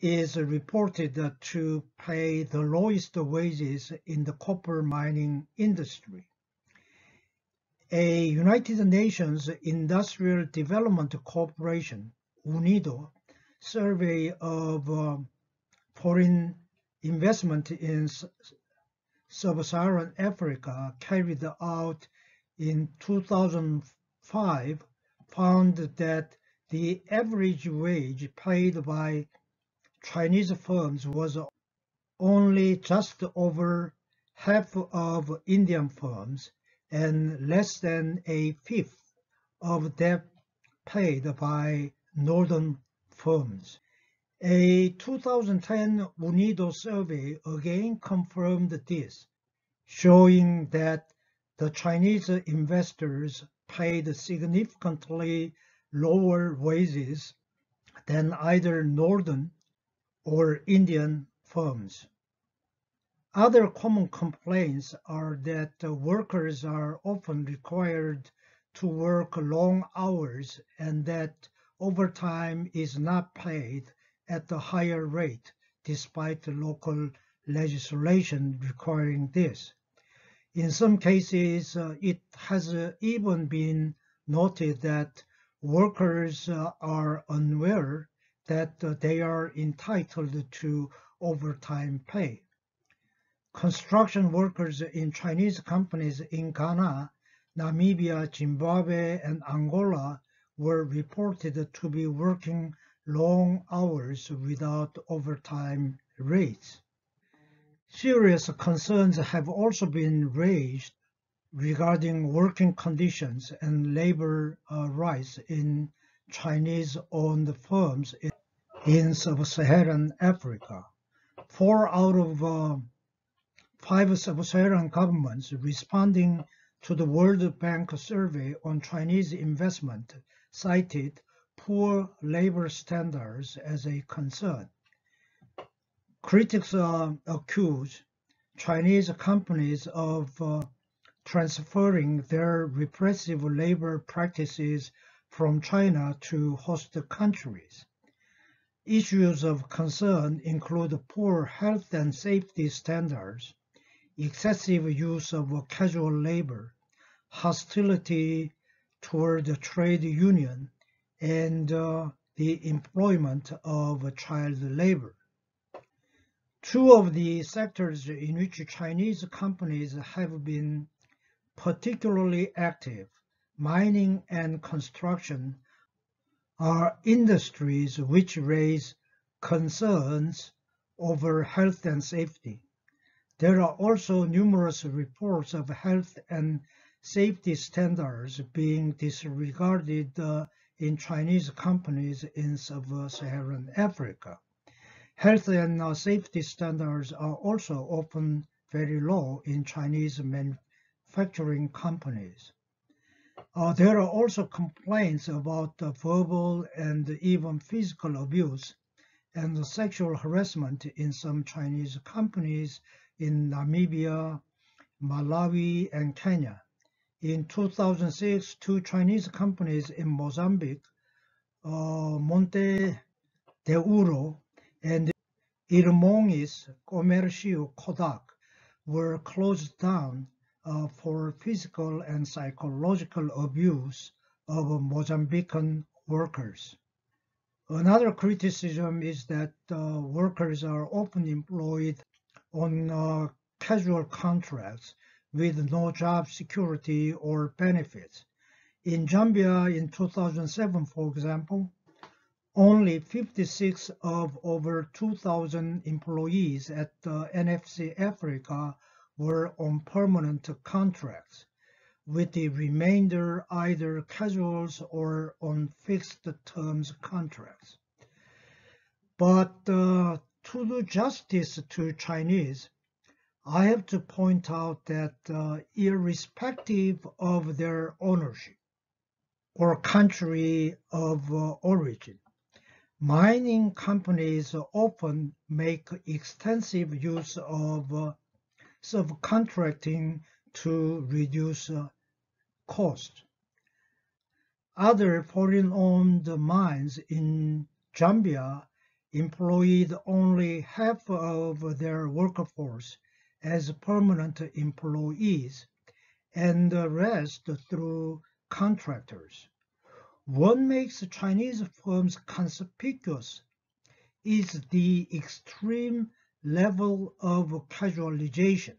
is reported to pay the lowest wages in the copper mining industry. A United Nations Industrial Development Corporation, UNIDO, survey of uh, foreign investment in sub-Saharan Africa carried out in 2005 found that the average wage paid by Chinese firms was only just over half of Indian firms and less than a fifth of that paid by northern firms. A 2010 UNIDO survey again confirmed this, showing that the Chinese investors paid significantly lower wages than either northern or Indian firms. Other common complaints are that workers are often required to work long hours and that overtime is not paid at a higher rate despite the local legislation requiring this. In some cases, uh, it has uh, even been noted that workers uh, are unaware that they are entitled to overtime pay. Construction workers in Chinese companies in Ghana, Namibia, Zimbabwe, and Angola were reported to be working long hours without overtime rates. Serious concerns have also been raised regarding working conditions and labor uh, rights in Chinese-owned firms in sub-Saharan Africa. Four out of uh, five sub-Saharan governments responding to the World Bank survey on Chinese investment cited poor labor standards as a concern. Critics accuse Chinese companies of uh, transferring their repressive labor practices from China to host countries. Issues of concern include poor health and safety standards, excessive use of casual labor, hostility toward the trade union and uh, the employment of child labor. Two of the sectors in which Chinese companies have been particularly active, mining and construction, are industries which raise concerns over health and safety. There are also numerous reports of health and safety standards being disregarded uh, in Chinese companies in sub-Saharan Africa. Health and uh, safety standards are also often very low in Chinese manufacturing companies. Uh, there are also complaints about uh, verbal and even physical abuse and sexual harassment in some Chinese companies in Namibia, Malawi, and Kenya. In 2006, two Chinese companies in Mozambique, uh, Monte de Uro and Irmongis Comercio Kodak, were closed down uh, for physical and psychological abuse of Mozambican workers. Another criticism is that uh, workers are often employed on uh, casual contracts with no job security or benefits. In Zambia in 2007, for example, only 56 of over 2,000 employees at uh, NFC Africa were on permanent contracts, with the remainder either casuals or on fixed terms contracts. But uh, to do justice to Chinese, I have to point out that uh, irrespective of their ownership or country of uh, origin, mining companies often make extensive use of uh, subcontracting to reduce uh, cost. Other foreign-owned mines in Zambia employed only half of their workforce as permanent employees and the rest through contractors. What makes Chinese firms conspicuous is the extreme level of casualization.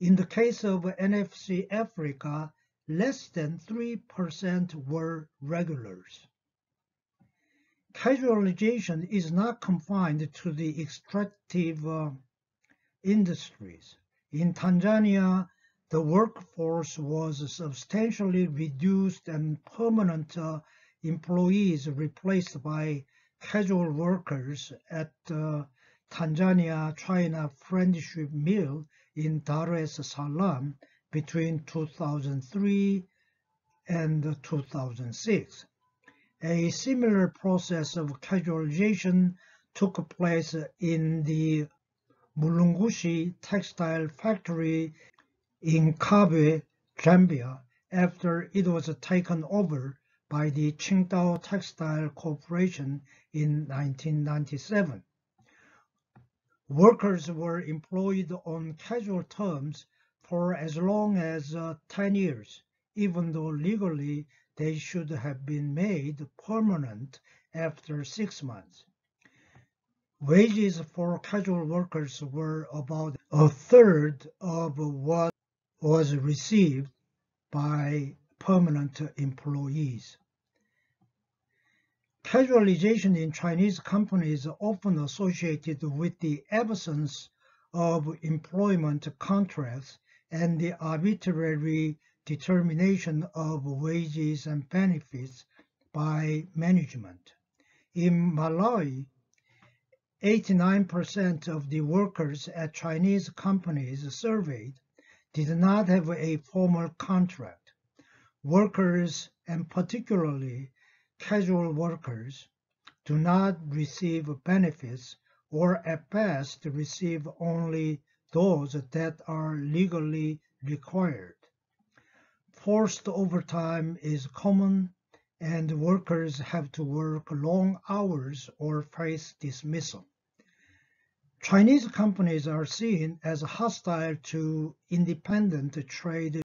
In the case of NFC Africa, less than 3% were regulars. Casualization is not confined to the extractive uh, industries. In Tanzania, the workforce was substantially reduced and permanent uh, employees replaced by casual workers at uh, Tanzania China Friendship Mill in Dar es Salaam between 2003 and 2006. A similar process of casualization took place in the Mulungushi textile factory in Kabwe, Zambia, after it was taken over by the Qingdao Textile Corporation in 1997. Workers were employed on casual terms for as long as uh, 10 years, even though legally they should have been made permanent after six months. Wages for casual workers were about a third of what was received by permanent employees. Casualization in Chinese companies often associated with the absence of employment contracts and the arbitrary determination of wages and benefits by management. In Malawi, 89% of the workers at Chinese companies surveyed did not have a formal contract. Workers, and particularly casual workers, do not receive benefits or at best receive only those that are legally required. Forced overtime is common and workers have to work long hours or face dismissal. Chinese companies are seen as hostile to independent trade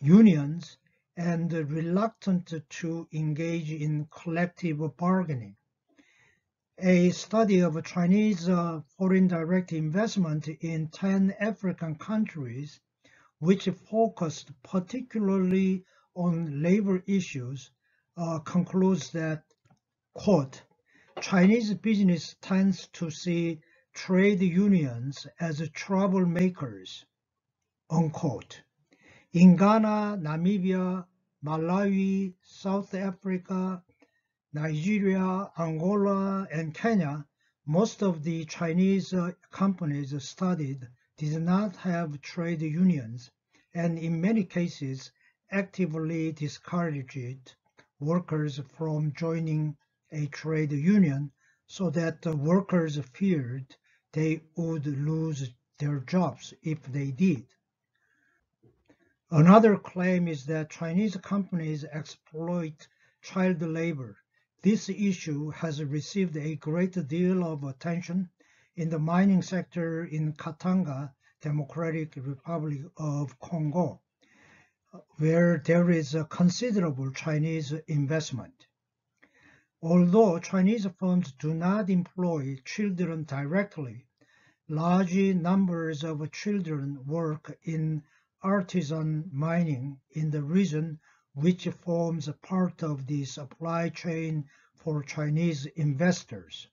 unions and reluctant to engage in collective bargaining. A study of Chinese uh, foreign direct investment in 10 African countries, which focused particularly on labor issues, uh, concludes that, quote, Chinese business tends to see trade unions as troublemakers, unquote. In Ghana, Namibia, Malawi, South Africa, Nigeria, Angola, and Kenya, most of the Chinese uh, companies studied did not have trade unions, and in many cases actively discouraged workers from joining a trade union so that the workers feared they would lose their jobs if they did. Another claim is that Chinese companies exploit child labor. This issue has received a great deal of attention in the mining sector in Katanga, Democratic Republic of Congo, where there is a considerable Chinese investment. Although Chinese firms do not employ children directly, large numbers of children work in artisan mining in the region which forms a part of the supply chain for Chinese investors.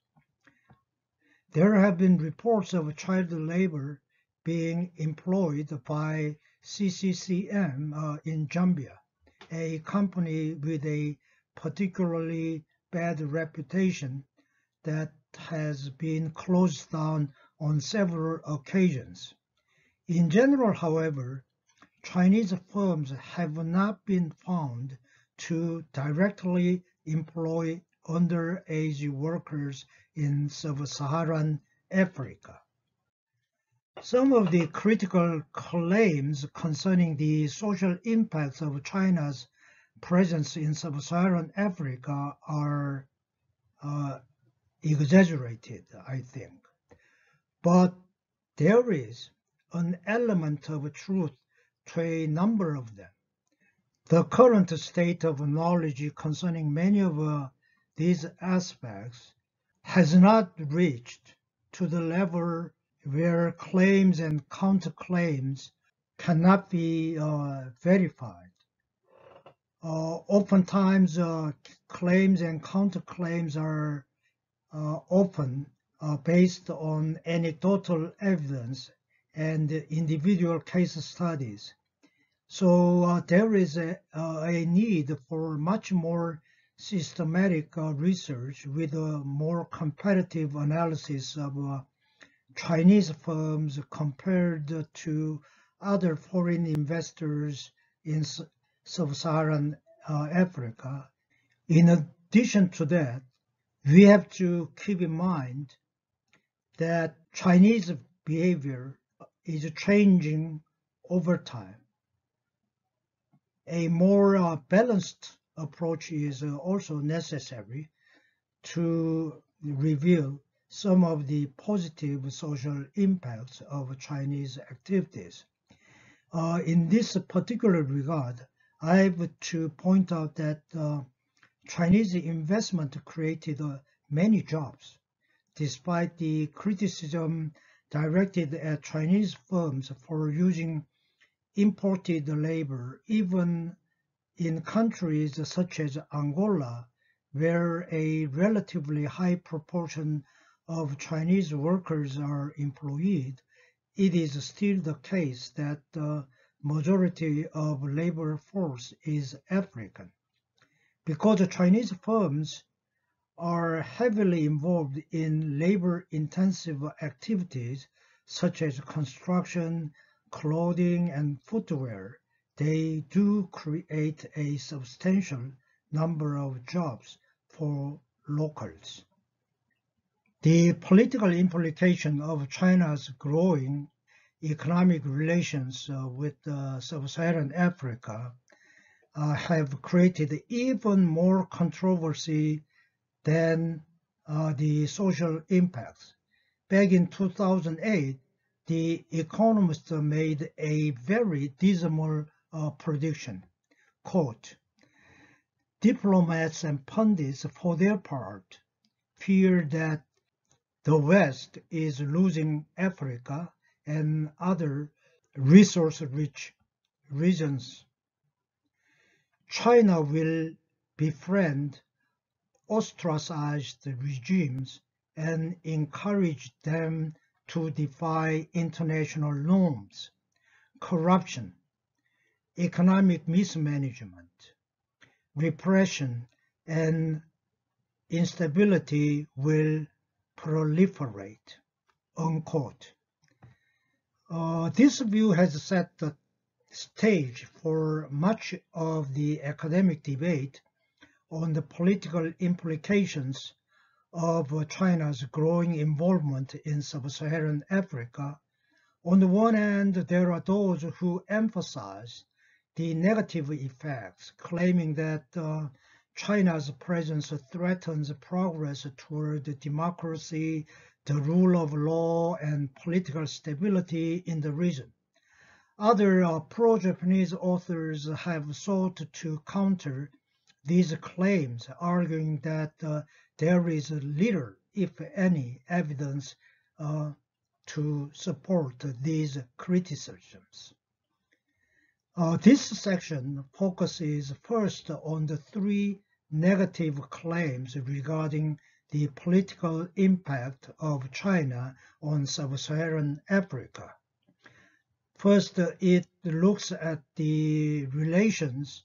There have been reports of child labor being employed by CCCM uh, in Zambia, a company with a particularly bad reputation that has been closed down on several occasions. In general, however, Chinese firms have not been found to directly employ underage workers in sub-Saharan Africa. Some of the critical claims concerning the social impacts of China's presence in sub-Saharan Africa are uh, exaggerated, I think. But there is an element of truth to a number of them. The current state of knowledge concerning many of uh, these aspects has not reached to the level where claims and counterclaims cannot be uh, verified. Uh, oftentimes, uh, claims and counterclaims are uh, uh, based on anecdotal evidence and individual case studies. So uh, there is a, uh, a, need for much more systematic uh, research with a more competitive analysis of Chinese firms compared to other foreign investors in sub-Saharan uh, Africa. In addition to that, we have to keep in mind that Chinese behavior is changing over time. A more uh, balanced approach is uh, also necessary to reveal some of the positive social impacts of Chinese activities. Uh, in this particular regard, I have to point out that uh, Chinese investment created uh, many jobs, despite the criticism directed at Chinese firms for using imported labor, even in countries such as Angola, where a relatively high proportion of Chinese workers are employed, it is still the case that the majority of labor force is African. Because Chinese firms are heavily involved in labor-intensive activities such as construction, clothing, and footwear, they do create a substantial number of jobs for locals. The political implication of China's growing economic relations uh, with uh, sub-Saharan Africa uh, have created even more controversy than the social impacts. Back in 2008, the economists made a very dismal uh, prediction. Quote, Diplomats and pundits, for their part, fear that the West is losing Africa and other resource-rich regions. China will befriend ostracized regimes and encourage them to defy international norms, corruption, economic mismanagement, repression, and instability will proliferate. Unquote. Uh, this view has set the stage for much of the academic debate on the political implications of China's growing involvement in sub-Saharan Africa. On the one hand, there are those who emphasize the negative effects, claiming that uh, China's presence threatens progress toward democracy, the rule of law, and political stability in the region. Other uh, pro-Japanese authors have sought to counter these claims, arguing that uh, there is little, if any, evidence uh, to support these criticisms. Uh, this section focuses first on the three negative claims regarding the political impact of China on sub-Saharan Africa. First, it looks at the relations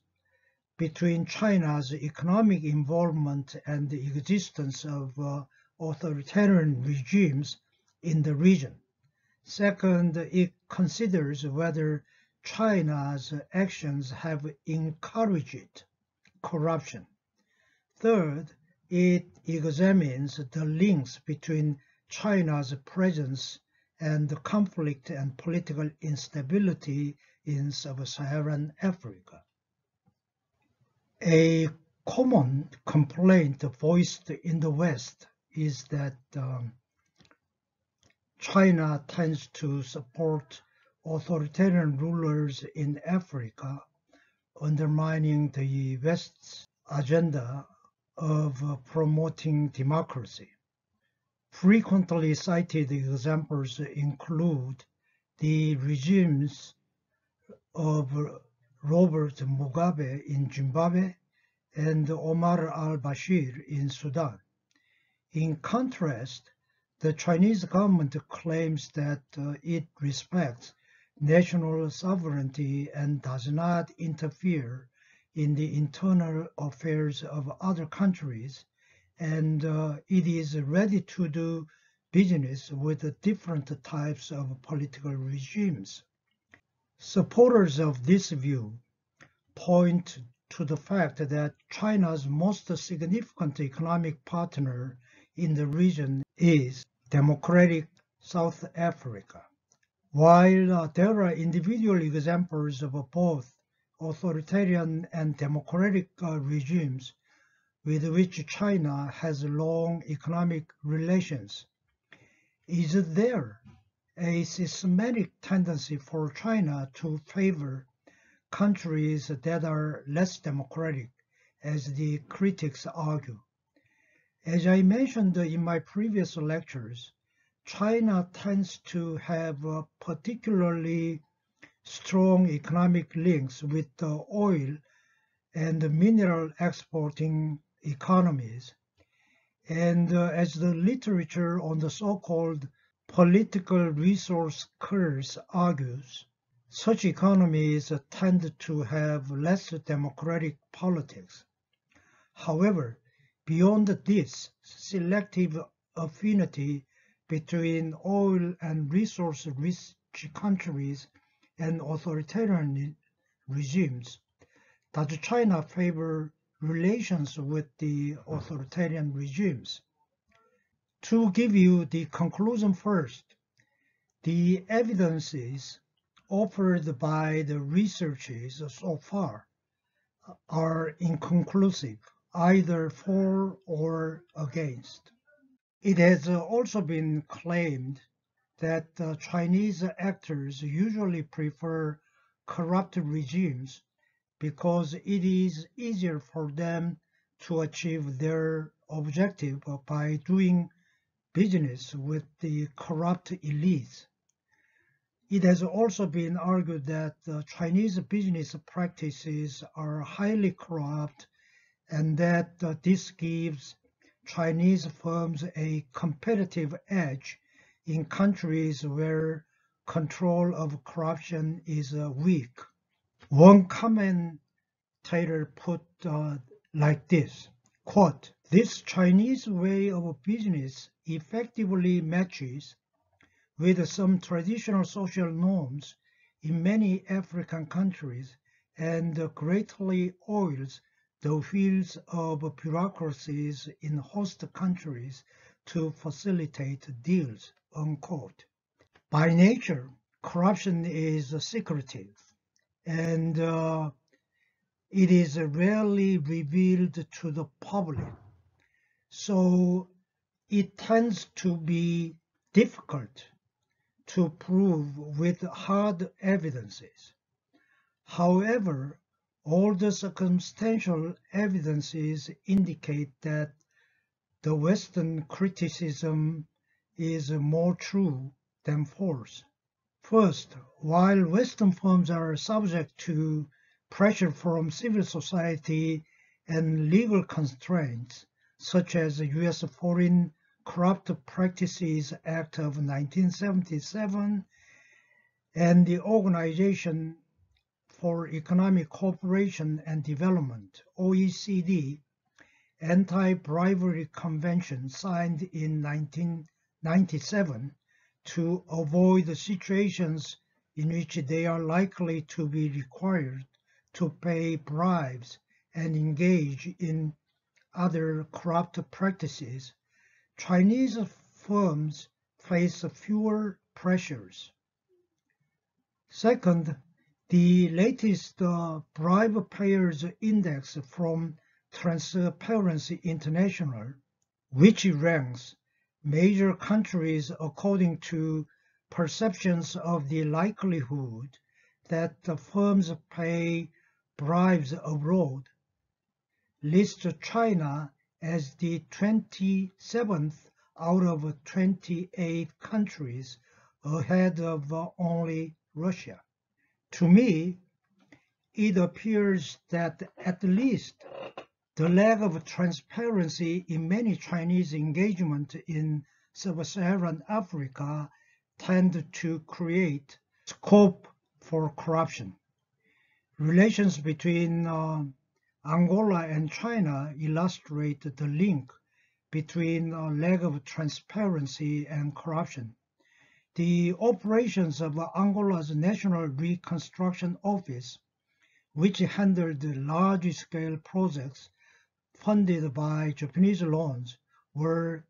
between China's economic involvement and the existence of uh, authoritarian regimes in the region. Second, it considers whether China's actions have encouraged corruption. Third, it examines the links between China's presence and the conflict and political instability in sub-Saharan Africa. A common complaint voiced in the West is that um, China tends to support authoritarian rulers in Africa, undermining the West's agenda of uh, promoting democracy. Frequently cited examples include the regimes of Robert Mugabe in Zimbabwe and Omar al-Bashir in Sudan. In contrast, the Chinese government claims that uh, it respects national sovereignty and does not interfere in the internal affairs of other countries, and uh, it is ready to do business with different types of political regimes. Supporters of this view point to the fact that China's most significant economic partner in the region is Democratic South Africa. While uh, there are individual examples of both authoritarian and democratic uh, regimes with which China has long economic relations. Is there a systematic tendency for China to favor countries that are less democratic, as the critics argue? As I mentioned in my previous lectures, China tends to have particularly strong economic links with the oil and mineral exporting economies. And uh, as the literature on the so-called political resource curse argues, such economies tend to have less democratic politics. However, beyond this selective affinity between oil and resource-rich countries and authoritarian regimes, does China favor relations with the authoritarian regimes? To give you the conclusion first, the evidences offered by the researchers so far are inconclusive, either for or against. It has also been claimed that uh, Chinese actors usually prefer corrupt regimes because it is easier for them to achieve their objective by doing business with the corrupt elites. It has also been argued that Chinese business practices are highly corrupt and that this gives Chinese firms a competitive edge in countries where control of corruption is weak. One commentator put uh, like this, quote, this Chinese way of business effectively matches with some traditional social norms in many African countries and greatly oils the wheels of bureaucracies in host countries to facilitate deals, unquote. By nature, corruption is secretive and uh, it is rarely revealed to the public. So it tends to be difficult to prove with hard evidences. However, all the circumstantial evidences indicate that the Western criticism is more true than false. First, while Western firms are subject to pressure from civil society and legal constraints, such as the U.S. Foreign Corrupt Practices Act of 1977 and the Organization for Economic Cooperation and Development, OECD, Anti-Bribery Convention signed in 1997 to avoid the situations in which they are likely to be required to pay bribes and engage in other corrupt practices, Chinese firms face fewer pressures. Second, the latest uh, bribe payers index from Transparency International, which ranks major countries according to perceptions of the likelihood that the firms pay bribes abroad, lists China as the 27th out of 28 countries ahead of only Russia. To me, it appears that at least the lack of transparency in many Chinese engagement in sub-Saharan Africa tend to create scope for corruption. Relations between uh, Angola and China illustrate the link between a lack of transparency and corruption. The operations of Angola's National Reconstruction Office, which handled large-scale projects funded by Japanese loans were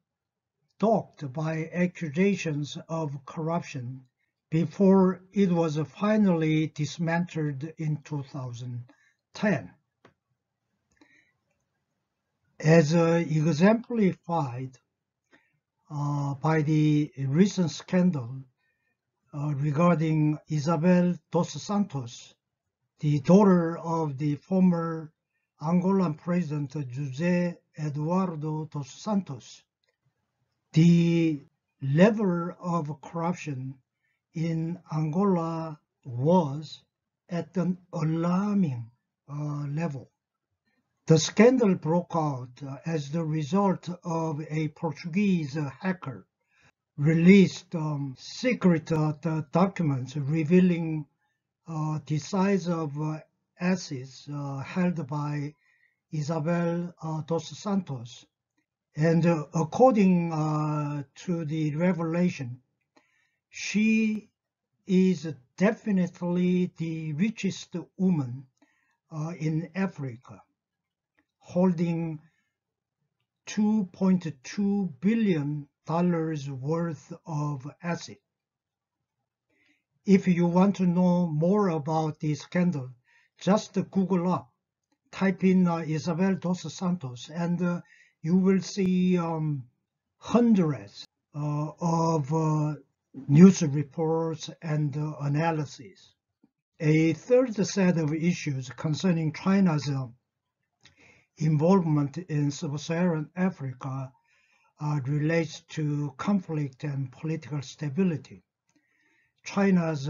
dogged by accusations of corruption before it was finally dismantled in 2010. As exemplified uh, by the recent scandal uh, regarding Isabel dos Santos, the daughter of the former Angolan President José Eduardo dos Santos. The level of corruption in Angola was at an alarming uh, level. The scandal broke out uh, as the result of a Portuguese hacker released um, secret uh, documents revealing uh, the size of uh, assets uh, held by Isabel uh, dos Santos. And uh, according to the revelation, she is definitely the richest woman in Africa, holding 2.2 billion dollars worth of assets. If you want to know more about this scandal, just Google up, type in uh, Isabel dos Santos, and uh, you will see um, hundreds uh, of uh, news reports and uh, analyses. A third set of issues concerning China's uh, involvement in sub-Saharan Africa relates to conflict and political stability. China's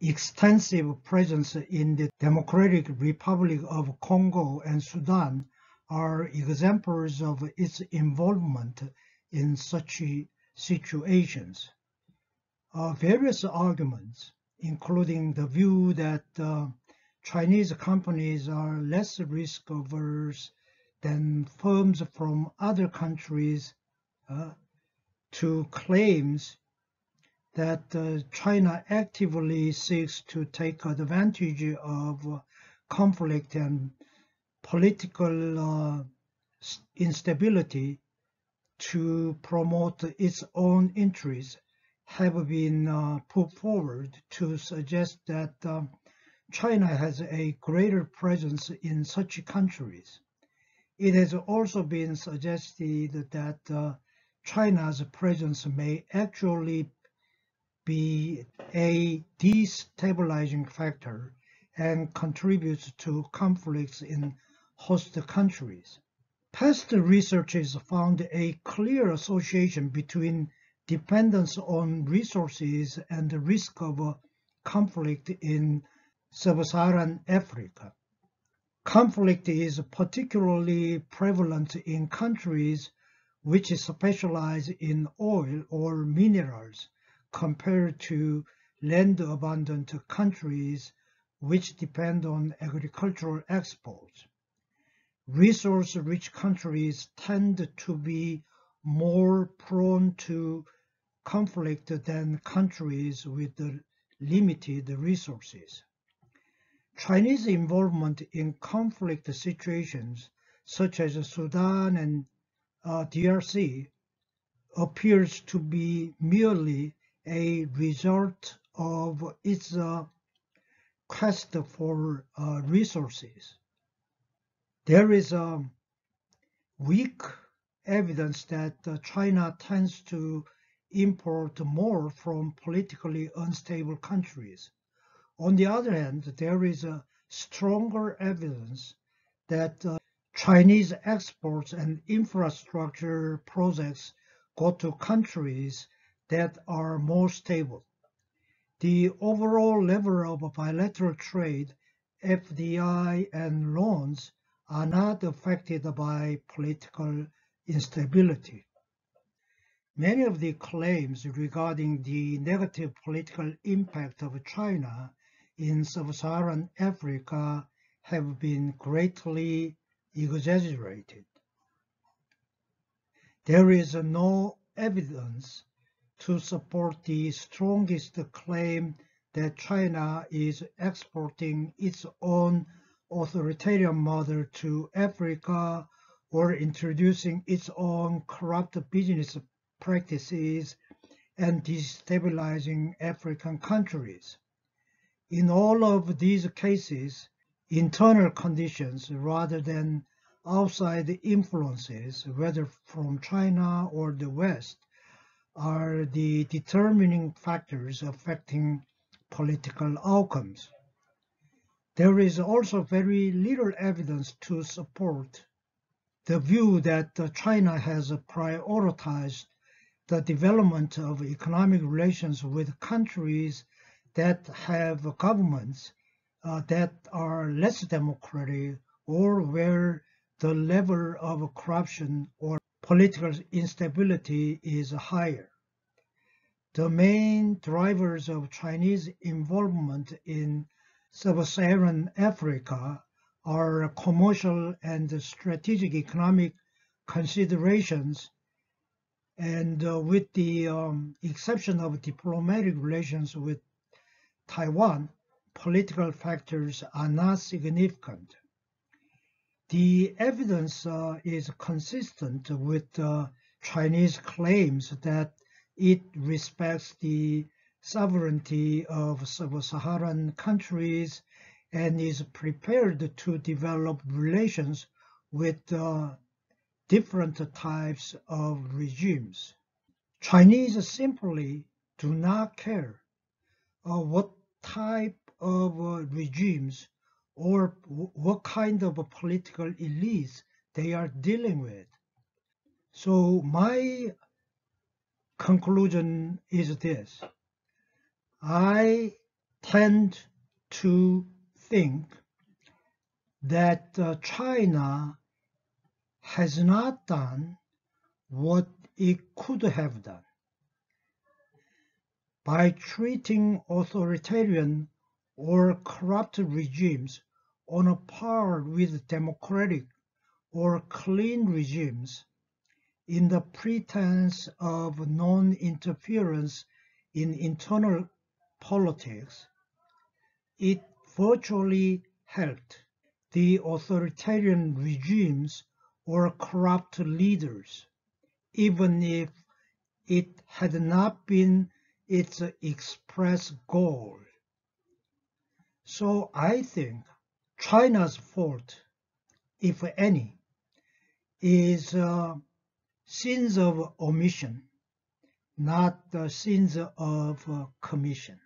extensive presence in the Democratic Republic of Congo and Sudan are examples of its involvement in such situations. Uh, various arguments, including the view that uh, Chinese companies are less risk averse than firms from other countries, uh, to claims that uh, China actively seeks to take advantage of conflict and political uh, instability to promote its own interests have been uh, put forward to suggest that um, China has a greater presence in such countries. It has also been suggested that uh, China's presence may actually be a destabilizing factor and contributes to conflicts in host countries. Past researches found a clear association between dependence on resources and the risk of conflict in sub-Saharan Africa. Conflict is particularly prevalent in countries which specialize in oil or minerals compared to land-abundant countries which depend on agricultural exports. Resource-rich countries tend to be more prone to conflict than countries with limited resources. Chinese involvement in conflict situations such as Sudan and uh, DRC appears to be merely a result of its uh, quest for uh, resources. There is a weak evidence that uh, China tends to import more from politically unstable countries. On the other hand, there is a stronger evidence that uh, Chinese exports and infrastructure projects go to countries that are more stable. The overall level of bilateral trade, FDI and loans are not affected by political instability. Many of the claims regarding the negative political impact of China in sub-Saharan Africa have been greatly exaggerated. There is no evidence to support the strongest claim that China is exporting its own authoritarian model to Africa or introducing its own corrupt business practices and destabilizing African countries. In all of these cases, internal conditions rather than outside influences, whether from China or the West, are the determining factors affecting political outcomes. There is also very little evidence to support the view that China has prioritized the development of economic relations with countries that have governments uh, that are less democratic or where the level of corruption or political instability is higher. The main drivers of Chinese involvement in sub-Saharan Africa are commercial and strategic economic considerations and uh, with the um, exception of diplomatic relations with Taiwan, political factors are not significant. The evidence uh, is consistent with uh, Chinese claims that it respects the sovereignty of sub-Saharan countries and is prepared to develop relations with uh, different types of regimes. Chinese simply do not care uh, what type of uh, regimes or what kind of political elites they are dealing with. So my conclusion is this. I tend to think that uh, China has not done what it could have done. By treating authoritarian or corrupt regimes on a par with democratic or clean regimes in the pretense of non-interference in internal politics, it virtually helped the authoritarian regimes or corrupt leaders, even if it had not been its express goal. So I think China's fault, if any, is uh, sins of omission, not the sins of uh, commission.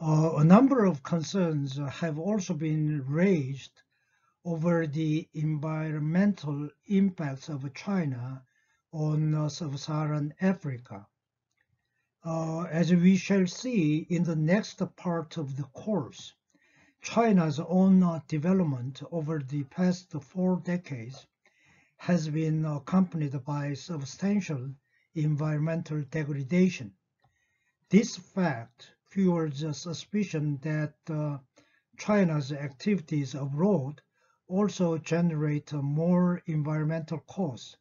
Uh, a number of concerns have also been raised over the environmental impacts of China on uh, sub-Saharan Africa. Uh, as we shall see in the next part of the course, China's own uh, development over the past four decades has been accompanied by substantial environmental degradation. This fact fuels a suspicion that uh, China's activities abroad also generate more environmental costs.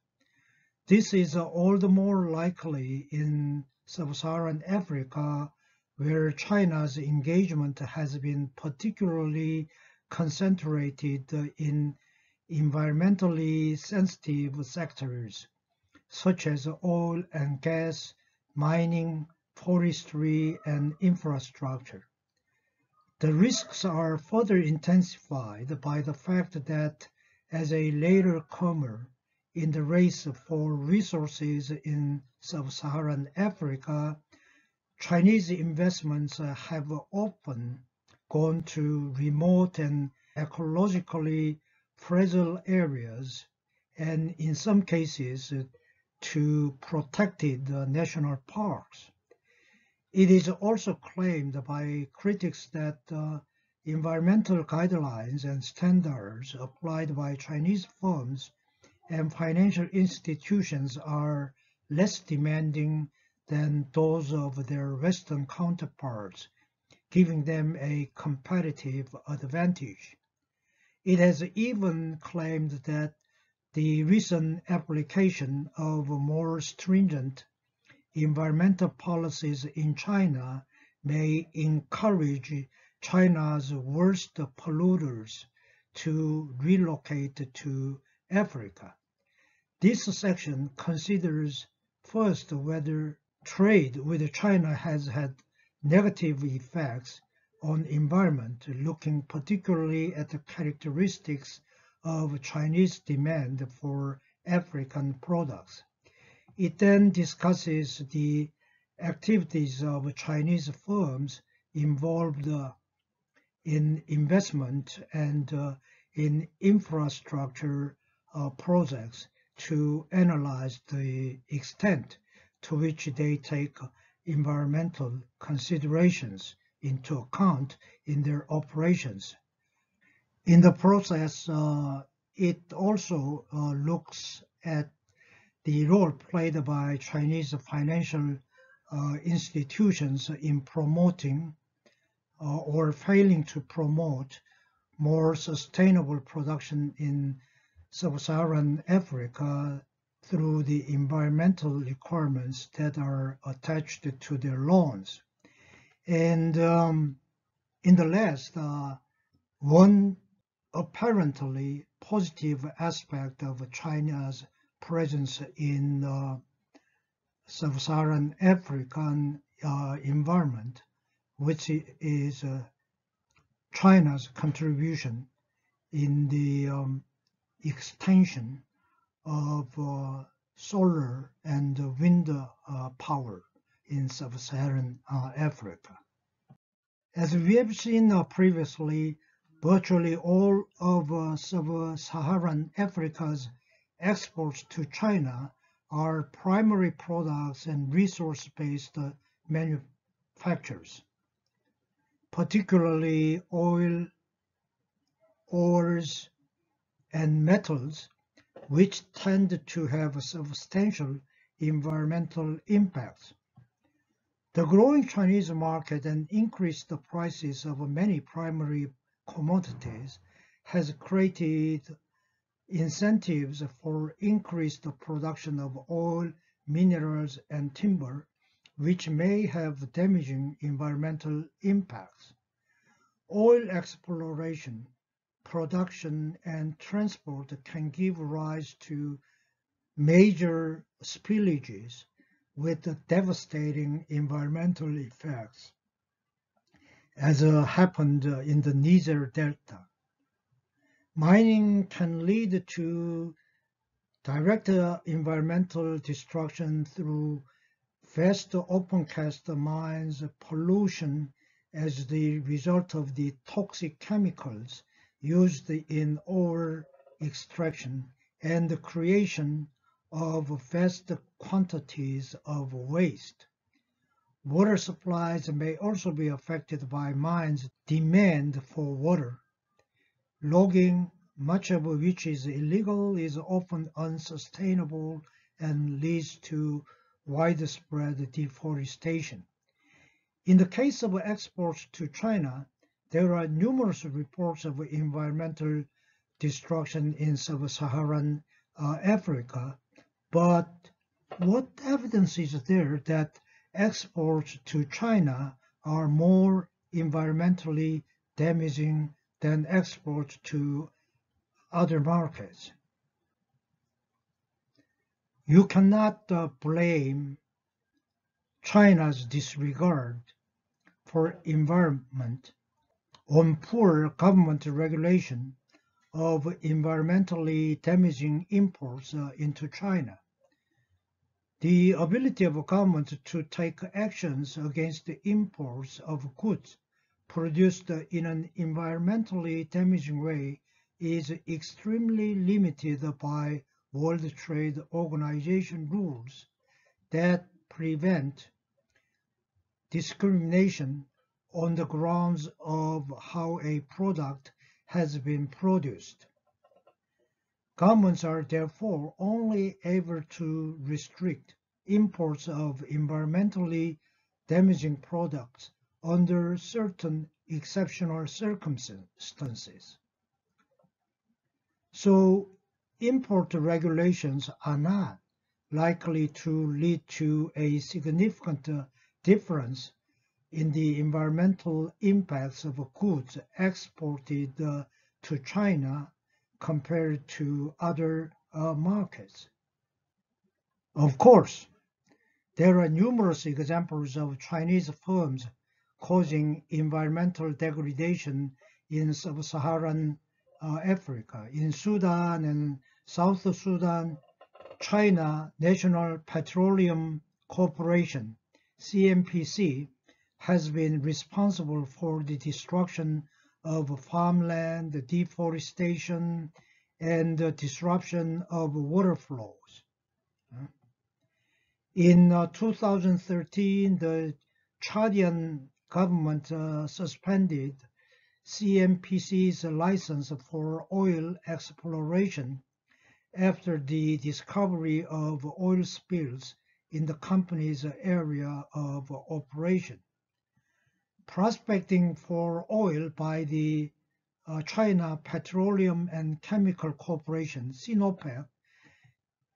This is all the more likely in sub-Saharan Africa, where China's engagement has been particularly concentrated in environmentally sensitive sectors, such as oil and gas, mining, forestry, and infrastructure. The risks are further intensified by the fact that as a later comer in the race for resources in sub-Saharan Africa, Chinese investments have often gone to remote and ecologically fragile areas and in some cases to protected national parks. It is also claimed by critics that uh, environmental guidelines and standards applied by Chinese firms and financial institutions are less demanding than those of their Western counterparts, giving them a competitive advantage. It has even claimed that the recent application of more stringent environmental policies in China may encourage China's worst polluters to relocate to Africa. This section considers first whether trade with China has had negative effects on environment, looking particularly at the characteristics of Chinese demand for African products. It then discusses the activities of Chinese firms involved in investment and uh, in infrastructure uh, projects to analyze the extent to which they take environmental considerations into account in their operations. In the process, uh, it also uh, looks at the role played by Chinese financial uh, institutions in promoting uh, or failing to promote more sustainable production in sub-Saharan Africa through the environmental requirements that are attached to their loans. And um, in the last, uh, one apparently positive aspect of China's presence in uh, sub-Saharan African uh, environment, which is uh, China's contribution in the um, extension of uh, solar and wind uh, power in sub-Saharan uh, Africa. As we have seen previously, virtually all of sub-Saharan Africa's exports to China are primary products and resource-based manufacturers, particularly oil, ores, and metals, which tend to have substantial environmental impacts. The growing Chinese market and increased prices of many primary commodities has created incentives for increased production of oil, minerals, and timber, which may have damaging environmental impacts. Oil exploration, production, and transport can give rise to major spillages with devastating environmental effects, as uh, happened in the Niger Delta. Mining can lead to direct environmental destruction through vast open cast mines, pollution as the result of the toxic chemicals used in ore extraction, and the creation of vast quantities of waste. Water supplies may also be affected by mines' demand for water Logging, much of which is illegal, is often unsustainable and leads to widespread deforestation. In the case of exports to China, there are numerous reports of environmental destruction in sub-Saharan uh, Africa, but what evidence is there that exports to China are more environmentally damaging than exports to other markets. You cannot uh, blame China's disregard for environment on poor government regulation of environmentally damaging imports uh, into China. The ability of a government to take actions against the imports of goods produced in an environmentally damaging way is extremely limited by World Trade Organization rules that prevent discrimination on the grounds of how a product has been produced. Governments are therefore only able to restrict imports of environmentally damaging products under certain exceptional circumstances. So import regulations are not likely to lead to a significant difference in the environmental impacts of goods exported uh, to China compared to other uh, markets. Of course, there are numerous examples of Chinese firms causing environmental degradation in sub-Saharan uh, Africa. In Sudan and South Sudan, China National Petroleum Corporation, CNPC, has been responsible for the destruction of farmland, deforestation, and the disruption of water flows. In uh, 2013, the Chadian government uh, suspended CNPC's license for oil exploration after the discovery of oil spills in the company's area of operation. Prospecting for oil by the uh, China Petroleum and Chemical Corporation, Sinopec,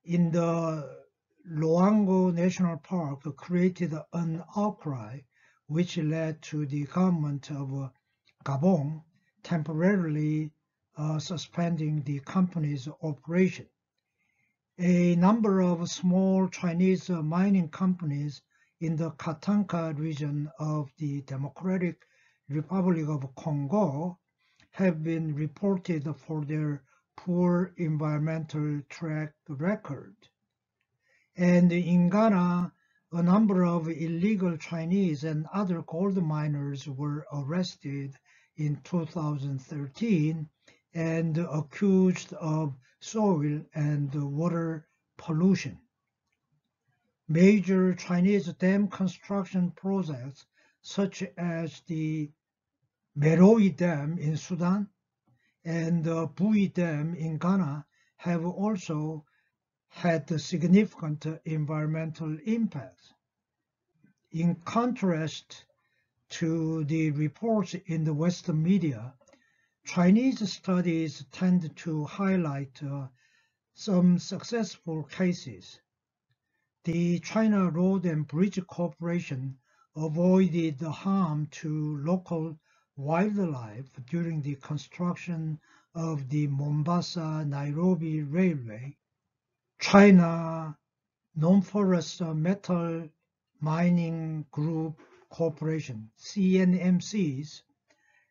in the Loango National Park created an outcry which led to the government of Gabon temporarily uh, suspending the company's operation. A number of small Chinese mining companies in the Katanga region of the Democratic Republic of Congo have been reported for their poor environmental track record. And in Ghana, a number of illegal Chinese and other gold miners were arrested in 2013 and accused of soil and water pollution. Major Chinese dam construction projects such as the Merowe Dam in Sudan and the Bui Dam in Ghana have also had significant environmental impacts. In contrast to the reports in the Western media, Chinese studies tend to highlight uh, some successful cases. The China Road and Bridge Corporation avoided the harm to local wildlife during the construction of the Mombasa-Nairobi Railway. China Non-Ferrous Metal Mining Group Corporation (CNMC's)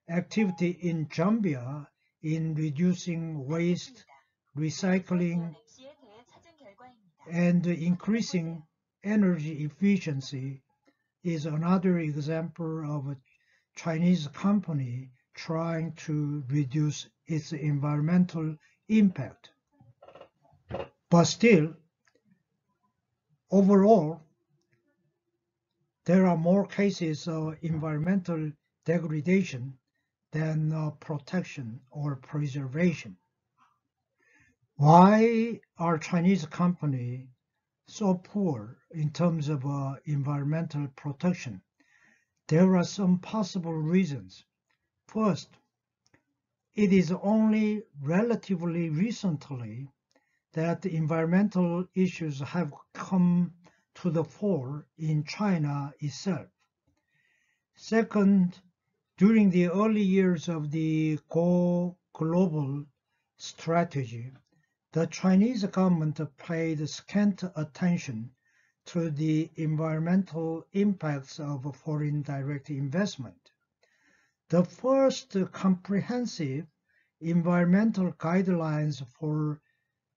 activity in Zambia in reducing waste, recycling, and increasing energy efficiency is another example of a Chinese company trying to reduce its environmental impact. But still, overall, there are more cases of environmental degradation than protection or preservation. Why are Chinese companies so poor in terms of uh, environmental protection? There are some possible reasons. First, it is only relatively recently that environmental issues have come to the fore in China itself. Second, during the early years of the Go Global strategy, the Chinese government paid scant attention to the environmental impacts of foreign direct investment. The first comprehensive environmental guidelines for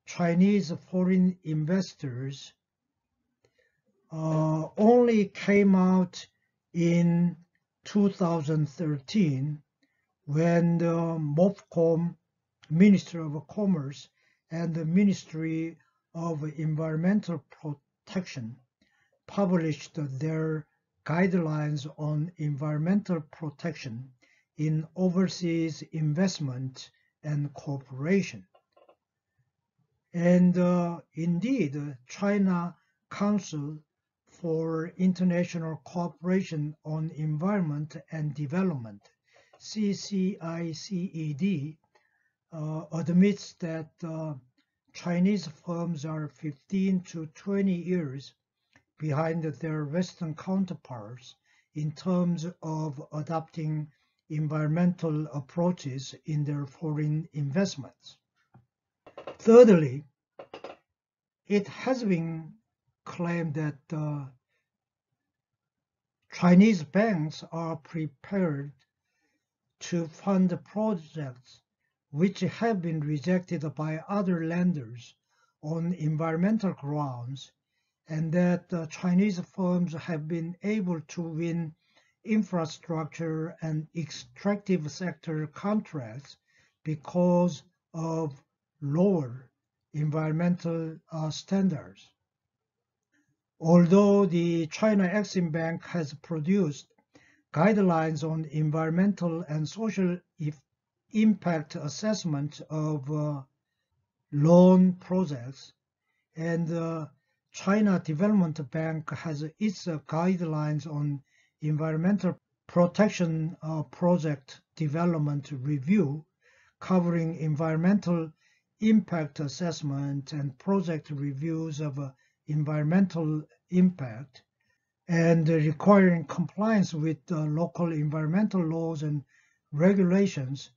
Chinese foreign investors uh, only came out in 2013 when the MOFCOM, Minister of Commerce, and the Ministry of Environmental Protection published their guidelines on environmental protection in overseas investment and cooperation. And uh, indeed, China Council for International Cooperation on Environment and Development, CCICED, admits that uh, Chinese firms are 15 to 20 years behind their Western counterparts in terms of adopting environmental approaches in their foreign investments. Thirdly, it has been claimed that uh, Chinese banks are prepared to fund projects which have been rejected by other lenders on environmental grounds and that uh, Chinese firms have been able to win infrastructure and extractive sector contracts because of lower environmental uh, standards. Although the China Exim Bank has produced guidelines on environmental and social impact assessment of uh, loan projects, and the China Development Bank has its uh, guidelines on environmental protection uh, project development review covering environmental impact assessment and project reviews of uh, environmental impact and requiring compliance with uh, local environmental laws and regulations,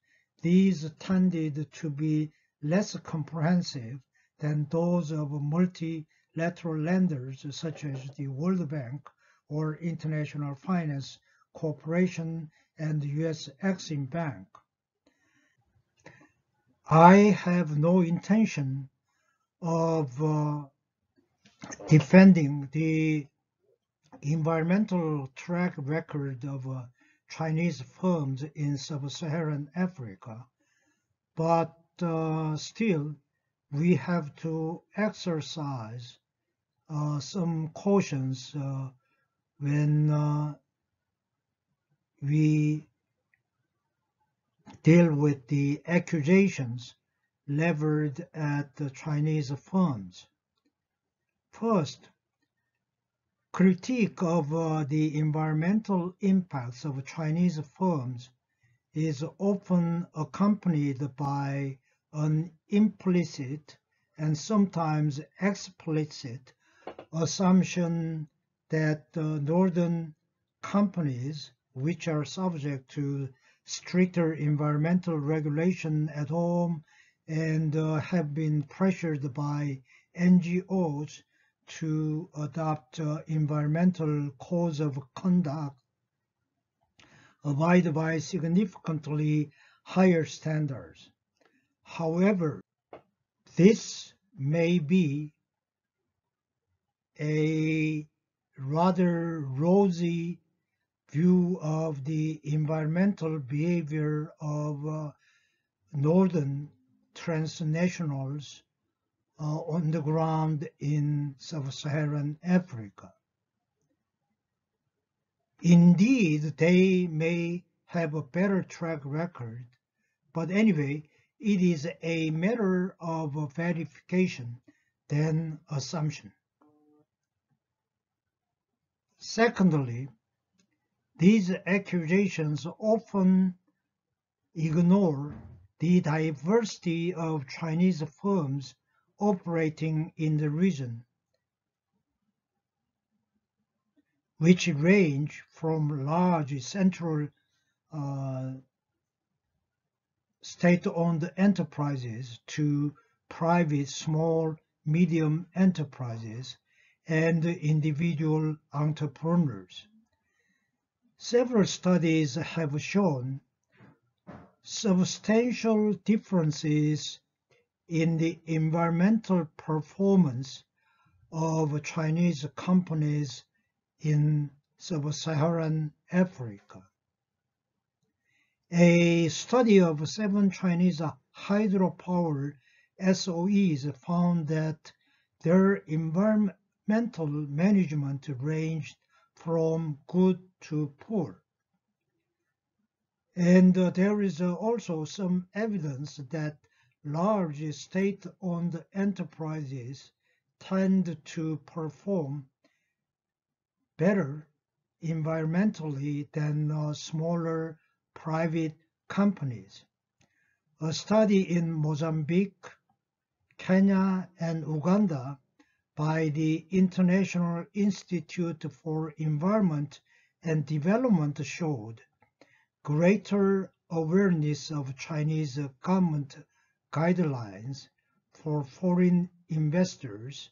these tended to be less comprehensive than those of multilateral lenders such as the World Bank or International Finance Corporation and U.S. Exim Bank. I have no intention of uh, defending the environmental track record of uh, Chinese firms in sub-Saharan Africa, but uh, still we have to exercise uh, some cautions uh, when uh, we deal with the accusations leveled at the Chinese firms. First, critique of uh, the environmental impacts of Chinese firms is often accompanied by an implicit and sometimes explicit assumption that uh, northern companies, which are subject to stricter environmental regulation at home and uh, have been pressured by NGOs to adopt uh, environmental codes of conduct, abide by significantly higher standards. However, this may be a rather rosy view of the environmental behavior of uh, northern transnationals Uh, on the ground in sub-Saharan Africa. Indeed, they may have a better track record, but anyway, it is a matter of verification than assumption. Secondly, these accusations often ignore the diversity of Chinese firms operating in the region, which range from large central uh, state-owned enterprises to private small medium enterprises and individual entrepreneurs. Several studies have shown substantial differences in the environmental performance of Chinese companies in sub-Saharan Africa. A study of seven Chinese hydropower SOEs found that their environmental management ranged from good to poor. And uh, there is uh, also some evidence that large state-owned enterprises tend to perform better environmentally than uh, smaller private companies. A study in Mozambique, Kenya, and Uganda by the International Institute for Environment and Development showed greater awareness of Chinese government guidelines for foreign investors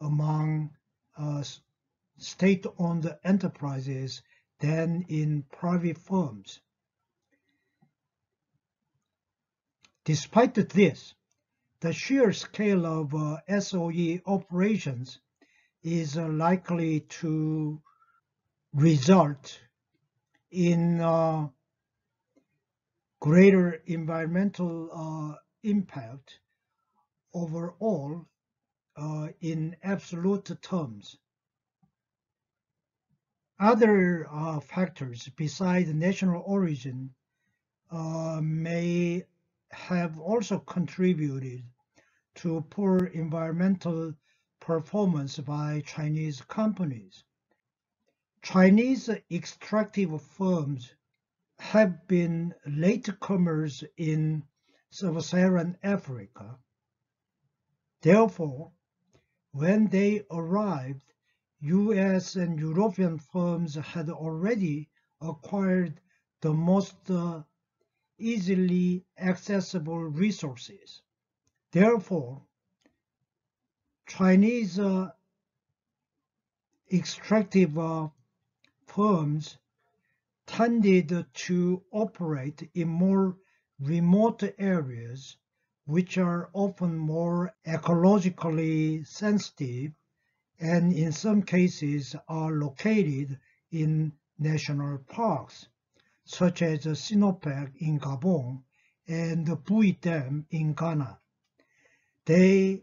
among uh, state-owned enterprises than in private firms. Despite this, the sheer scale of uh, SOE operations is uh, likely to result in uh, greater environmental uh, impact overall uh, in absolute terms. Other uh, factors besides national origin may have also contributed to poor environmental performance by Chinese companies. Chinese extractive firms have been latecomers in sub-Saharan Africa. Therefore, when they arrived, US and European firms had already acquired the most uh, easily accessible resources. Therefore, Chinese uh, extractive uh, firms tended to operate in more remote areas which are often more ecologically sensitive and in some cases are located in national parks, such as Sinopec in Gabon and the Bui Dam in Ghana. They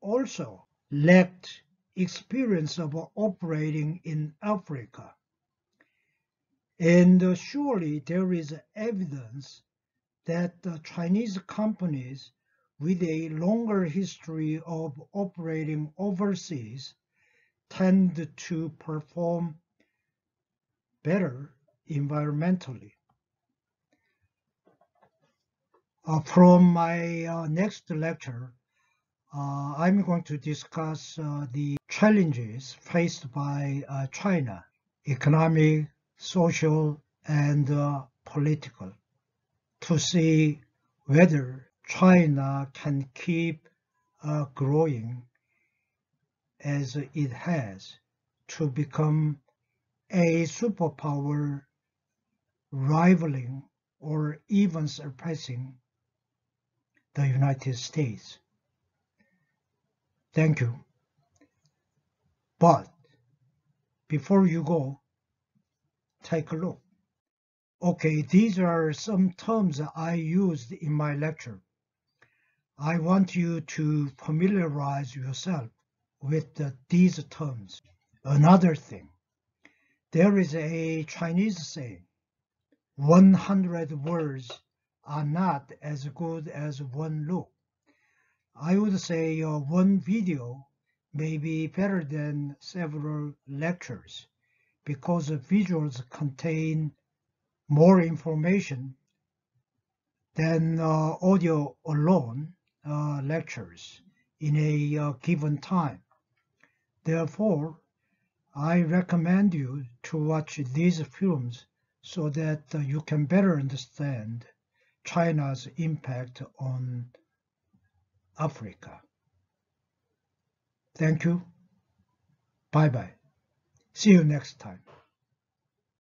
also lacked experience of operating in Africa. And surely there is evidence that the Chinese companies with a longer history of operating overseas tend to perform better environmentally. Uh, from my uh, next lecture, uh, I'm going to discuss uh, the challenges faced by uh, China, economic, social, and uh, political, to see whether China can keep uh, growing as it has to become a superpower rivaling or even surpassing the United States. Thank you. But before you go, take a look. Okay, these are some terms I used in my lecture. I want you to familiarize yourself with the, these terms. Another thing, there is a Chinese saying, 100 words are not as good as one look. I would say uh, one video may be better than several lectures because visuals contain more information than uh, audio alone uh, lectures in a uh, given time. Therefore, I recommend you to watch these films so that you can better understand China's impact on Africa. Thank you. Bye bye. See you next time.